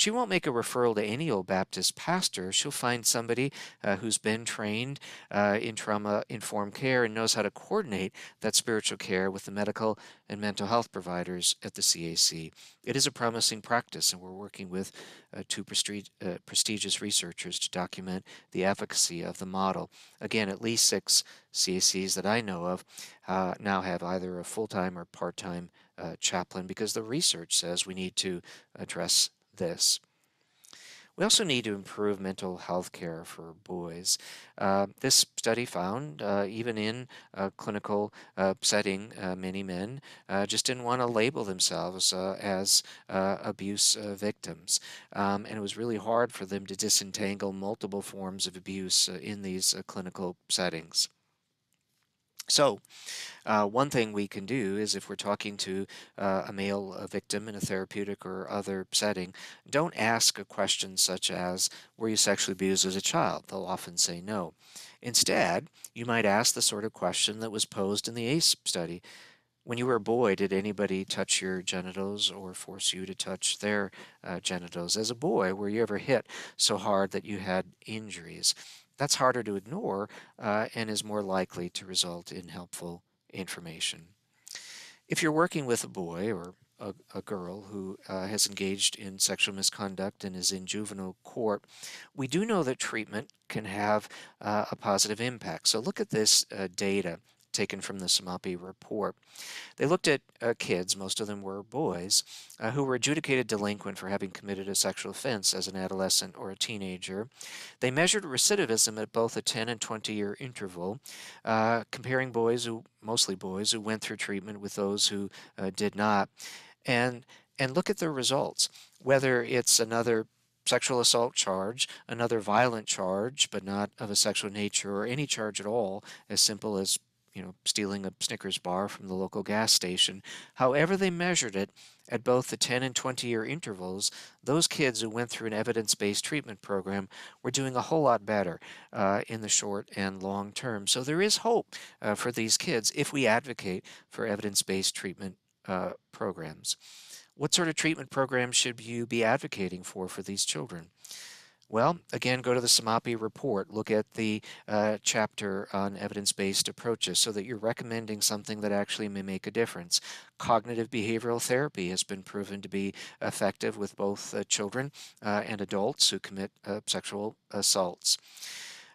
she won't make a referral to any old Baptist pastor. She'll find somebody uh, who's been trained uh, in trauma informed care and knows how to coordinate that spiritual care with the medical and mental health providers at the CAC. It is a promising practice, and we're working with uh, two uh, prestigious researchers to document the efficacy of the model. Again, at least six CACs that I know of uh, now have either a full time or part time uh, chaplain because the research says we need to address this. We also need to improve mental health care for boys. Uh, this study found, uh, even in a clinical uh, setting, uh, many men uh, just didn't want to label themselves uh, as abuse victims. Um, and it was really hard for them to disentangle multiple forms of abuse in these clinical settings. So, uh, one thing we can do is if we're talking to uh, a male a victim in a therapeutic or other setting, don't ask a question such as, Were you sexually abused as a child? They'll often say no. Instead, you might ask the sort of question that was posed in the ACE study. When you were a boy, did anybody touch your genitals or force you to touch their uh, genitals? As a boy, were you ever hit so hard that you had injuries? That's harder to ignore uh, and is more likely to result in helpful information. If you're working with a boy or a, a girl who uh, has engaged in sexual misconduct and is in juvenile court, we do know that treatment can have uh, a positive impact. So look at this uh, data taken from the SOMAPI report. They looked at uh, kids, most of them were boys, uh, who were adjudicated delinquent for having committed a sexual offense as an adolescent or a teenager. They measured recidivism at both a 10 and 20 year interval, uh, comparing boys who, mostly boys, who went through treatment with those who uh, did not. And, and look at the results, whether it's another sexual assault charge, another violent charge, but not of a sexual nature, or any charge at all, as simple as you know, stealing a Snickers bar from the local gas station. However they measured it, at both the 10 and 20 year intervals, those kids who went through an evidence-based treatment program were doing a whole lot better uh, in the short and long term. So there is hope uh, for these kids if we advocate for evidence-based treatment uh, programs. What sort of treatment programs should you be advocating for for these children? Well, again, go to the SOMAPI report. Look at the uh, chapter on evidence-based approaches so that you're recommending something that actually may make a difference. Cognitive behavioral therapy has been proven to be effective with both uh, children uh, and adults who commit uh, sexual assaults.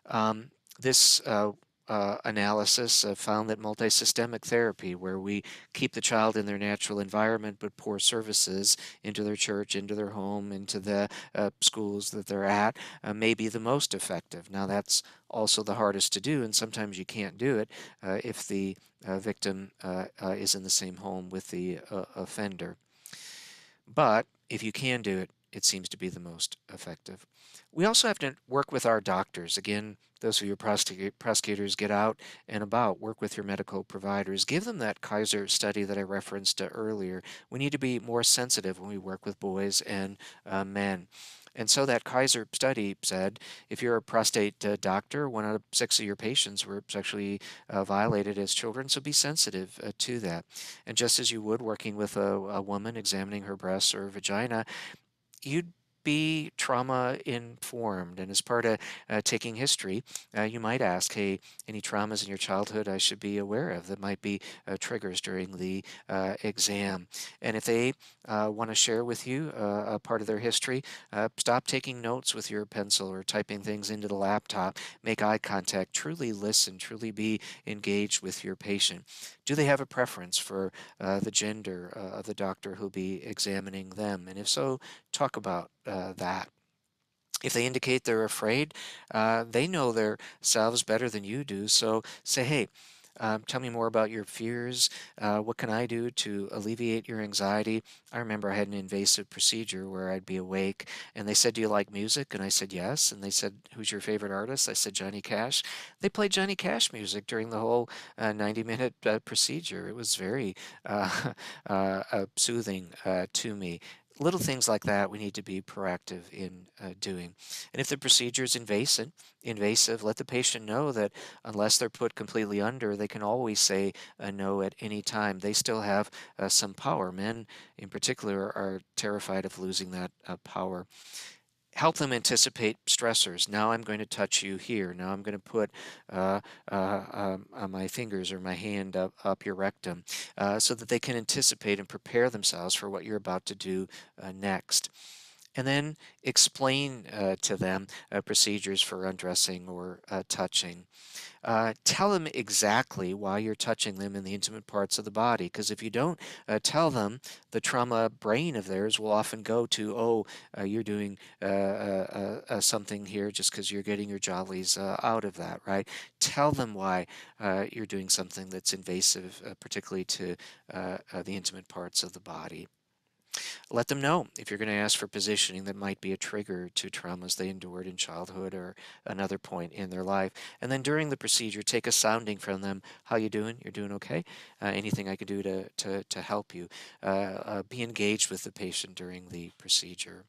Um, this uh, uh, analysis uh, found that multisystemic therapy, where we keep the child in their natural environment but pour services into their church, into their home, into the uh, schools that they're at, uh, may be the most effective. Now, that's also the hardest to do, and sometimes you can't do it uh, if the uh, victim is in the same home with the offender. But if you can do it, it seems to be the most effective. We also have to work with our doctors. Again, those of you prosecutors get out and about, work with your medical providers, give them that Kaiser study that I referenced uh, earlier. We need to be more sensitive when we work with boys and uh, men. And so that Kaiser study said if you're a prostate uh, doctor, one out of six of your patients were sexually uh, violated as children, so be sensitive uh, to that. And just as you would working with a, a woman examining her breasts or vagina, you'd be trauma informed. And as part of uh, taking history, uh, you might ask, hey, any traumas in your childhood I should be aware of that might be uh, triggers during the uh, exam. And if they uh, want to share with you uh, a part of their history, stop taking notes with your pencil or typing things into the laptop. Make eye contact. Truly listen. Truly be engaged with your patient. Do they have a preference for the gender of the doctor who'll be examining them? And if so, talk about uh, that. If they indicate they're afraid, uh, they know themselves better than you do. So say, hey, um, tell me more about your fears. Uh, what can I do to alleviate your anxiety? I remember I had an invasive procedure where I'd be awake and they said, Do you like music? And I said, Yes. And they said, Who's your favorite artist? I said, Johnny Cash. They played Johnny Cash music during the whole uh, 90 minute uh, procedure. It was very uh, uh, soothing to me little things like that we need to be proactive in uh, doing. And if the procedure is invasive, invasive, let the patient know that unless they're put completely under, they can always say no at any time. They still have uh, some power. Men, in particular, are terrified of losing that uh, power help them anticipate stressors. Now I'm going to touch you here. Now I'm going to put uh, uh, um, uh, my fingers or my hand up, up your rectum uh, so that they can anticipate and prepare themselves for what you're about to do uh, next. And then explain uh, to them uh, procedures for undressing or uh, touching. Uh, tell them exactly why you're touching them in the intimate parts of the body. Because if you don't uh, tell them, the trauma brain of theirs will often go to, oh, uh, you're doing something here just because you're getting your jollies out of that, right? Tell them why you're doing something that's invasive, particularly to the intimate parts of the body. Let them know if you're going to ask for positioning that might be a trigger to traumas they endured in childhood or another point in their life. And then during the procedure, take a sounding from them. How you doing? You're doing okay? Uh, anything I can do to, to, to help you? Uh, uh, be engaged with the patient during the procedure.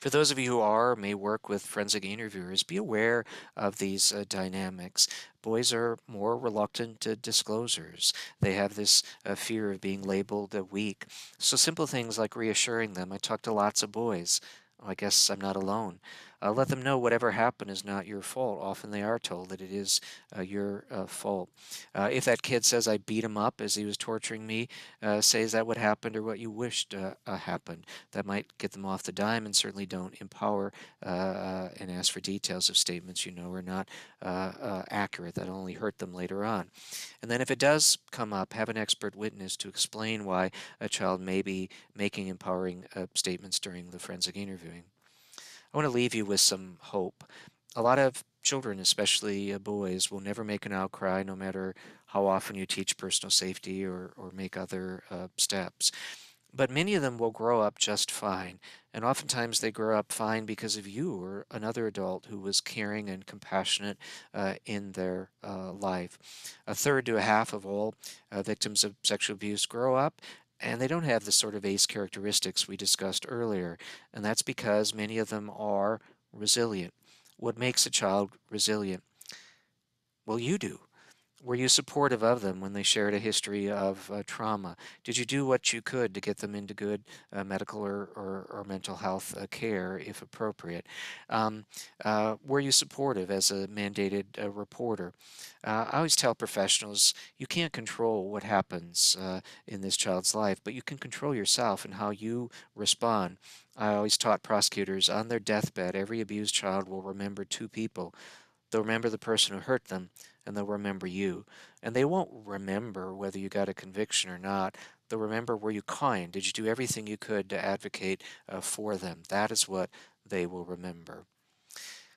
For those of you who are or may work with forensic interviewers, be aware of these uh, dynamics. Boys are more reluctant to disclosures. They have this uh, fear of being labeled uh, weak. So simple things like reassuring them. I talk to lots of boys. Oh, I guess I'm not alone. Uh, let them know whatever happened is not your fault. Often they are told that it is uh, your uh, fault. Uh, if that kid says, I beat him up as he was torturing me, uh, say, is that what happened or what you wished uh, happened? That might get them off the dime and certainly don't empower and ask for details of statements you know are not accurate. That'll only hurt them later on. And then if it does come up, have an expert witness to explain why a child may be making empowering statements during the forensic interviewing. I want to leave you with some hope. A lot of children, especially uh, boys, will never make an outcry no matter how often you teach personal safety or, or make other uh, steps. But many of them will grow up just fine. And oftentimes they grow up fine because of you or another adult who was caring and compassionate uh, in their uh, life. A third to a half of all uh, victims of sexual abuse grow up and they don't have the sort of ACE characteristics we discussed earlier, and that's because many of them are resilient. What makes a child resilient? Well, you do. Were you supportive of them when they shared a history of uh, trauma? Did you do what you could to get them into good uh, medical or, or, or, mental health uh, care if appropriate? Um, uh, were you supportive as a mandated uh, reporter? Uh, I always tell professionals you can't control what happens in this child's life, but you can control yourself and how you respond. I always taught prosecutors on their deathbed, every abused child will remember two people. They'll remember the person who hurt them, and they'll remember you. And they won't remember whether you got a conviction or not. They'll remember were you kind? Did you do everything you could to advocate uh, for them? That is what they will remember.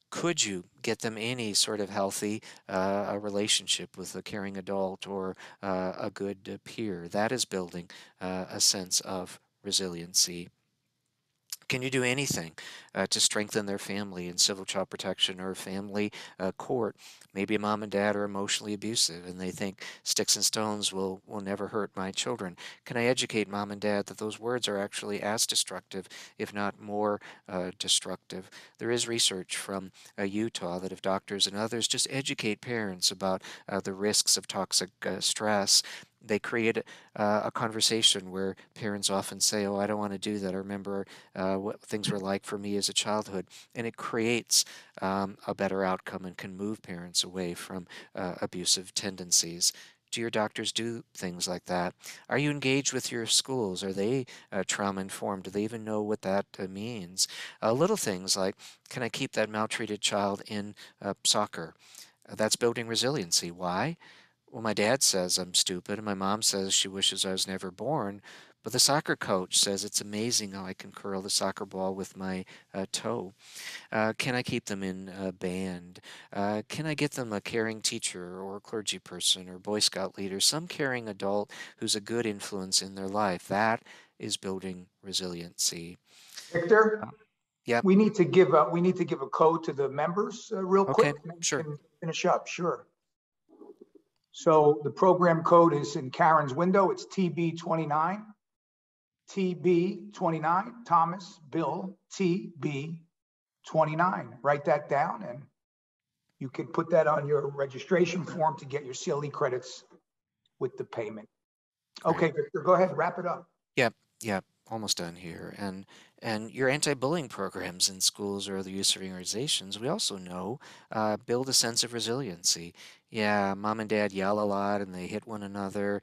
Could you get them any sort of healthy uh, relationship with a caring adult or uh, a good uh, peer? That is building uh, a sense of resiliency. Can you do anything uh, to strengthen their family in civil child protection or family uh, court? Maybe mom and dad are emotionally abusive and they think sticks and stones will, will never hurt my children. Can I educate mom and dad that those words are actually as destructive, if not more uh, destructive? There is research from uh, Utah that if doctors and others just educate parents about uh, the risks of toxic uh, stress, they create uh, a conversation where parents often say, "Oh, I don't want to do that." I remember uh, what things were like for me as a childhood, and it creates um, a better outcome and can move parents away from uh, abusive tendencies. Do your doctors do things like that? Are you engaged with your schools? Are they uh, trauma informed? Do they even know what that uh, means? Uh, little things like, can I keep that maltreated child in soccer? That's building resiliency. Why? Well, my dad says I'm stupid, and my mom says she wishes I was never born. But the soccer coach says it's amazing how I can curl the soccer ball with my uh, toe. Uh, can I keep them in a band? Uh, can I get them a caring teacher or a clergy person or Boy Scout leader, some caring adult who's a good influence in their life? That is building resiliency. Victor? Uh, yeah. We need to give a, we need to give a code to the members uh, real okay, quick. Sure. Finish up, sure. So the program code is in Karen's window. It's TB29. TB29, Thomas Bill TB29. Write that down and you can put that on your registration form to get your CLE credits with the payment. Okay, Victor, go ahead, wrap it up. Yep, yep, almost done here. And and your anti-bullying programs in schools or other youth serving organizations, we also know, uh, build a sense of resiliency. Yeah, mom and dad yell a lot and they hit one another.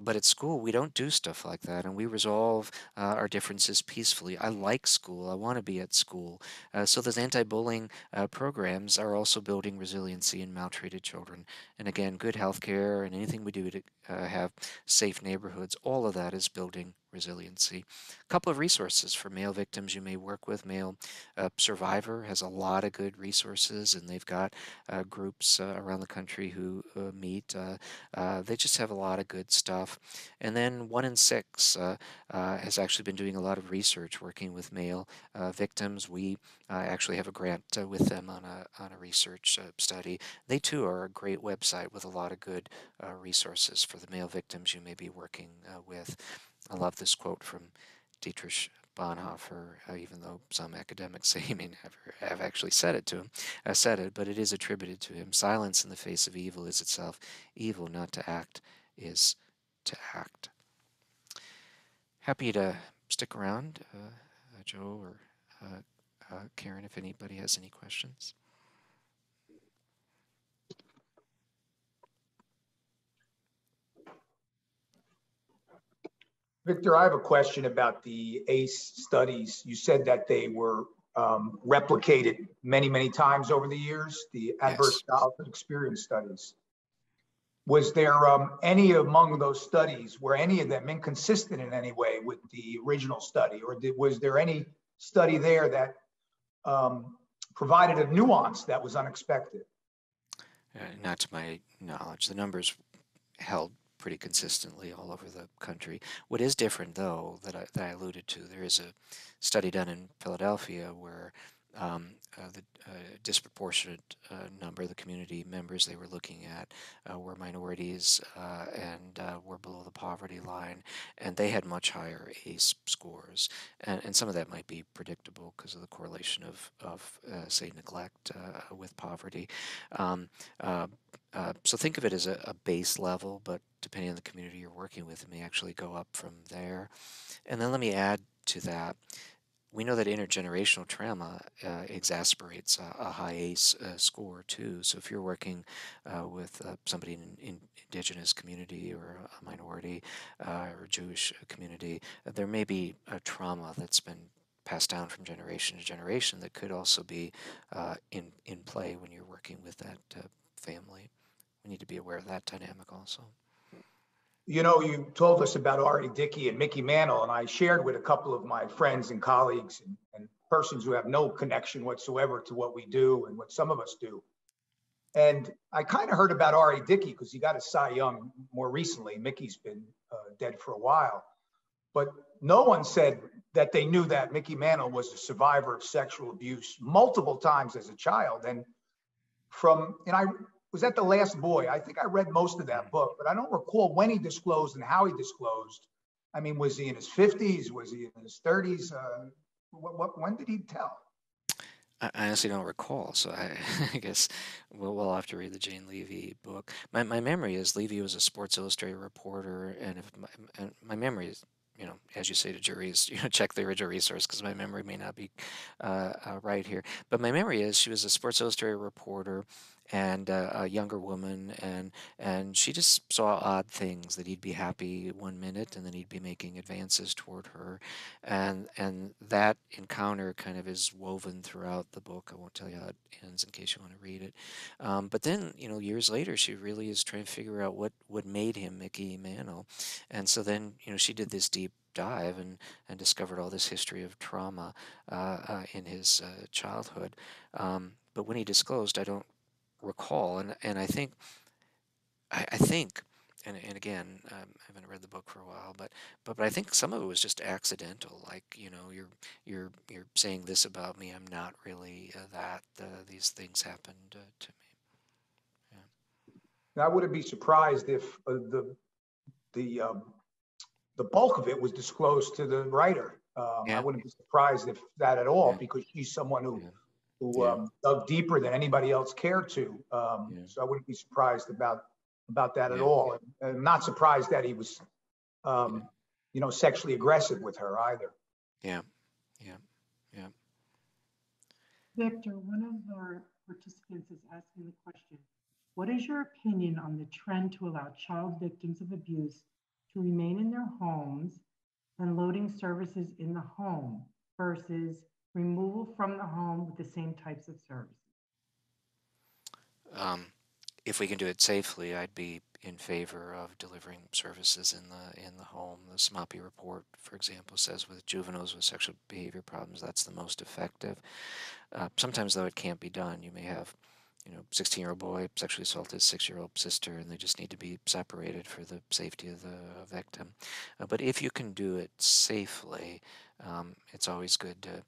but at school we don't do stuff like that and we resolve uh, our differences peacefully i like school i want to be at school uh, so those anti-bullying uh, programs are also building resiliency in maltreated children and again good health care and anything we do to uh, have safe neighborhoods all of that is building resiliency. A couple of resources for male victims you may work with. Male uh, Survivor has a lot of good resources, and they've got uh, groups uh, around the country who uh, meet. Uh, uh, they just have a lot of good stuff. And then One in Six has actually been doing a lot of research working with male victims. We actually have a grant with them on a, on a research study. They too are a great website with a lot of good resources for the male victims you may be working with. I love this quote from Dietrich Bonhoeffer, uh, even though some academics say he may never have actually said it to him, uh, said it, but it is attributed to him. Silence in the face of evil is itself evil. Not to act is to act. Happy to stick around, uh, uh Joe or uh, uh, Karen, if anybody has any questions. Victor, I have a question about the ACE studies. You said that they were um, replicated many, many times over the years, the adverse yes. childhood experience studies. Was there um, any among those studies, were any of them inconsistent in any way with the original study? Or did, was there any study there that um, provided a nuance that was unexpected? Uh, not to my knowledge. The numbers held pretty consistently all over the country. What is different, though, that I, that I alluded to, there is a study done in Philadelphia where um, uh, the uh, disproportionate uh, number of the community members they were looking at uh, were minorities uh, and uh, were below the poverty line, and they had much higher ACE scores. And, and some of that might be predictable because of the correlation of, of say, neglect with poverty. Um, so think of it as a, a base level, but depending on the community you're working with, it may actually go up from there. And then let me add to that we know that intergenerational trauma uh, exasperates a, a high ACE uh, score too. So if you're working uh, with uh, somebody in, in indigenous community or a minority uh, or Jewish community, uh, there may be a trauma that's been passed down from generation to generation that could also be in in play when you're working with that family. We need to be aware of that dynamic also you know, you told us about R.A. Dickey and Mickey Mantle, and I shared with a couple of my friends and colleagues and, and persons who have no connection whatsoever to what we do and what some of us do. And I kind of heard about R.A. Dickey because he got a Cy Young more recently. Mickey's been uh, dead for a while. But no one said that they knew that Mickey Mantle was a survivor of sexual abuse multiple times as a child. And from, and I was that the last boy? I think I read most of that book, but I don't recall when he disclosed and how he disclosed. I mean, was he in his 50s? Was he in his 30s? Uh, what, what, when did he tell? I honestly don't recall, so I, I guess we'll, we'll have to read the Jane Leavy book. My, my memory is Leavy was a Sports Illustrated reporter, and if my, and my memory is, you know, as you say to juries, you know, check the original resource because my memory may not be uh, uh, right here. But my memory is she was a Sports Illustrated reporter and uh, a younger woman, and and she just saw odd things that he'd be happy one minute, and then he'd be making advances toward her, and and that encounter kind of is woven throughout the book. I won't tell you how it ends in case you want to read it, um, but then you know years later she really is trying to figure out what what made him Mickey Mantle, and so then you know she did this deep dive and, and discovered all this history of trauma uh, uh, in his uh, childhood. Um, but when he disclosed, I don't recall, and and I think, I, I think, and and again, um, I haven't read the book for a while, but but but I think some of it was just accidental. Like you know, you're you're you're saying this about me. I'm not really uh, that. Uh, these things happened uh, to me. Yeah. I wouldn't be surprised if uh, the the um, the bulk of it was disclosed to the writer. Um, yeah. I wouldn't be surprised if that at all, yeah. because she's someone who who yeah. um, dug deeper than anybody else cared to. Um, yeah. So I wouldn't be surprised about about that at all. And, and not surprised that he was, um, you know, sexually aggressive with her either. Yeah, yeah, yeah. Victor, one of our participants is asking the question: What is your opinion on the trend to allow child victims of abuse to to remain in their homes and loading services in the home versus removal from the home with the same types of services? Um, if we can do it safely, I'd be in favor of delivering services in the in the home. The SOMAPI report, for example, says with juveniles with sexual behavior problems, that's the most effective. Uh, sometimes, though, it can't be done. You may have, you know, 16-year-old boy sexually assaulted his six-year-old sister, and they just need to be separated for the safety of the victim. Uh, but if you can do it safely, um, it's always good to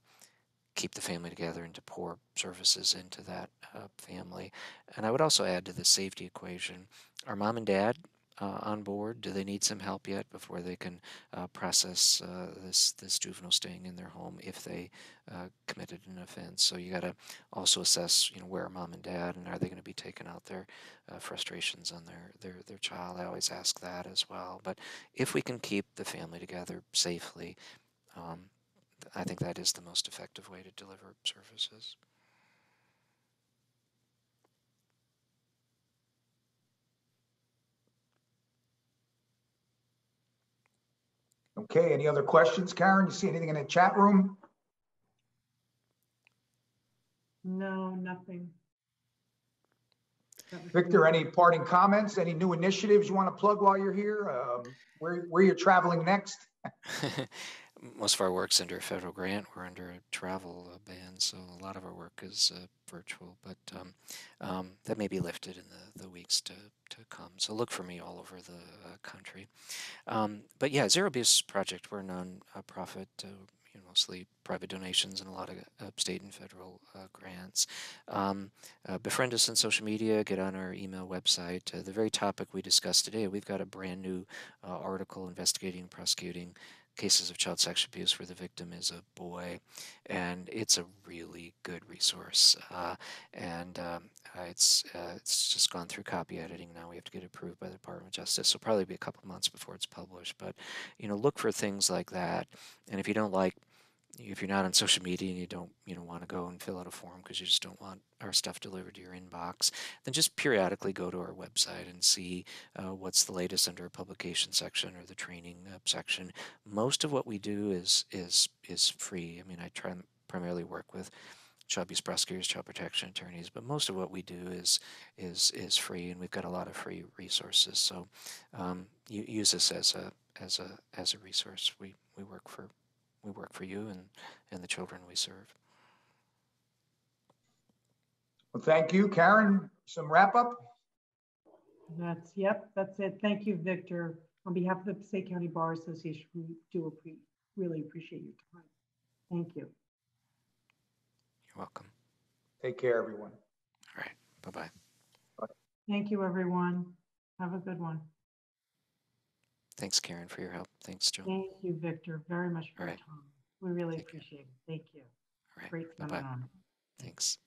keep the family together and to pour services into that uh, family. And I would also add to the safety equation, are mom and dad uh, on board? Do they need some help yet before they can uh, process uh, this this juvenile staying in their home if they uh, committed an offense? So you got to also assess, you know, where are mom and dad, and are they going to be taking out their uh, frustrations on their their their child? I always ask that as well. But if we can keep the family together safely. Um, I think that is the most effective way to deliver services. Okay, any other questions, Karen? You see anything in the chat room? No, nothing. Victor, any parting comments? Any new initiatives you want to plug while you're here? Um, Where, where you're traveling next? Most of our work's under a federal grant. We're under a travel uh, ban, so a lot of our work is uh, virtual. But um, um, that may be lifted in the, the weeks to, to come. So look for me all over the uh, country. Um, but yeah, Zero Abuse Project, we're a non-profit, uh, you know, mostly private donations and a lot of uh, state and federal uh, grants. Um, befriend us on social media, get on our email website. The very topic we discussed today, we've got a brand new article investigating, prosecuting cases of child sexual abuse where the victim is a boy, and it's a really good resource. Uh, and um, uh, it's uh, it's just gone through copy editing now. We have to get approved by the Department of Justice. So probably be a couple months before it's published. But you know, look for things like that. And if you don't like if you're not on social media and you don't you know want to go and fill out a form because you just don't want our stuff delivered to your inbox then just periodically go to our website and see uh, what's the latest under a publication section or the training section. Most of what we do is is is free. I mean i try and primarily work with child abuse prosecutors child protection attorneys but most of what we do is is is free and we've got a lot of free resources. So um, you use this as a as a as a resource. We we work for we work for you and, and the children we serve. Well, thank you, Karen. Some wrap up? That's, yep, that's it. Thank you, Victor. On behalf of the Passaic County Bar Association, we do appre- really appreciate your time. Thank you. You're welcome. Take care, everyone. All right. Bye bye. Thank you, everyone. Have a good one. Thanks, Karen, for your help. Thanks, Joe. Thank you, Victor, very much for your All right. time. We really Take care. appreciate it. Thank you. All right. Great Bye coming bye. on. Thanks.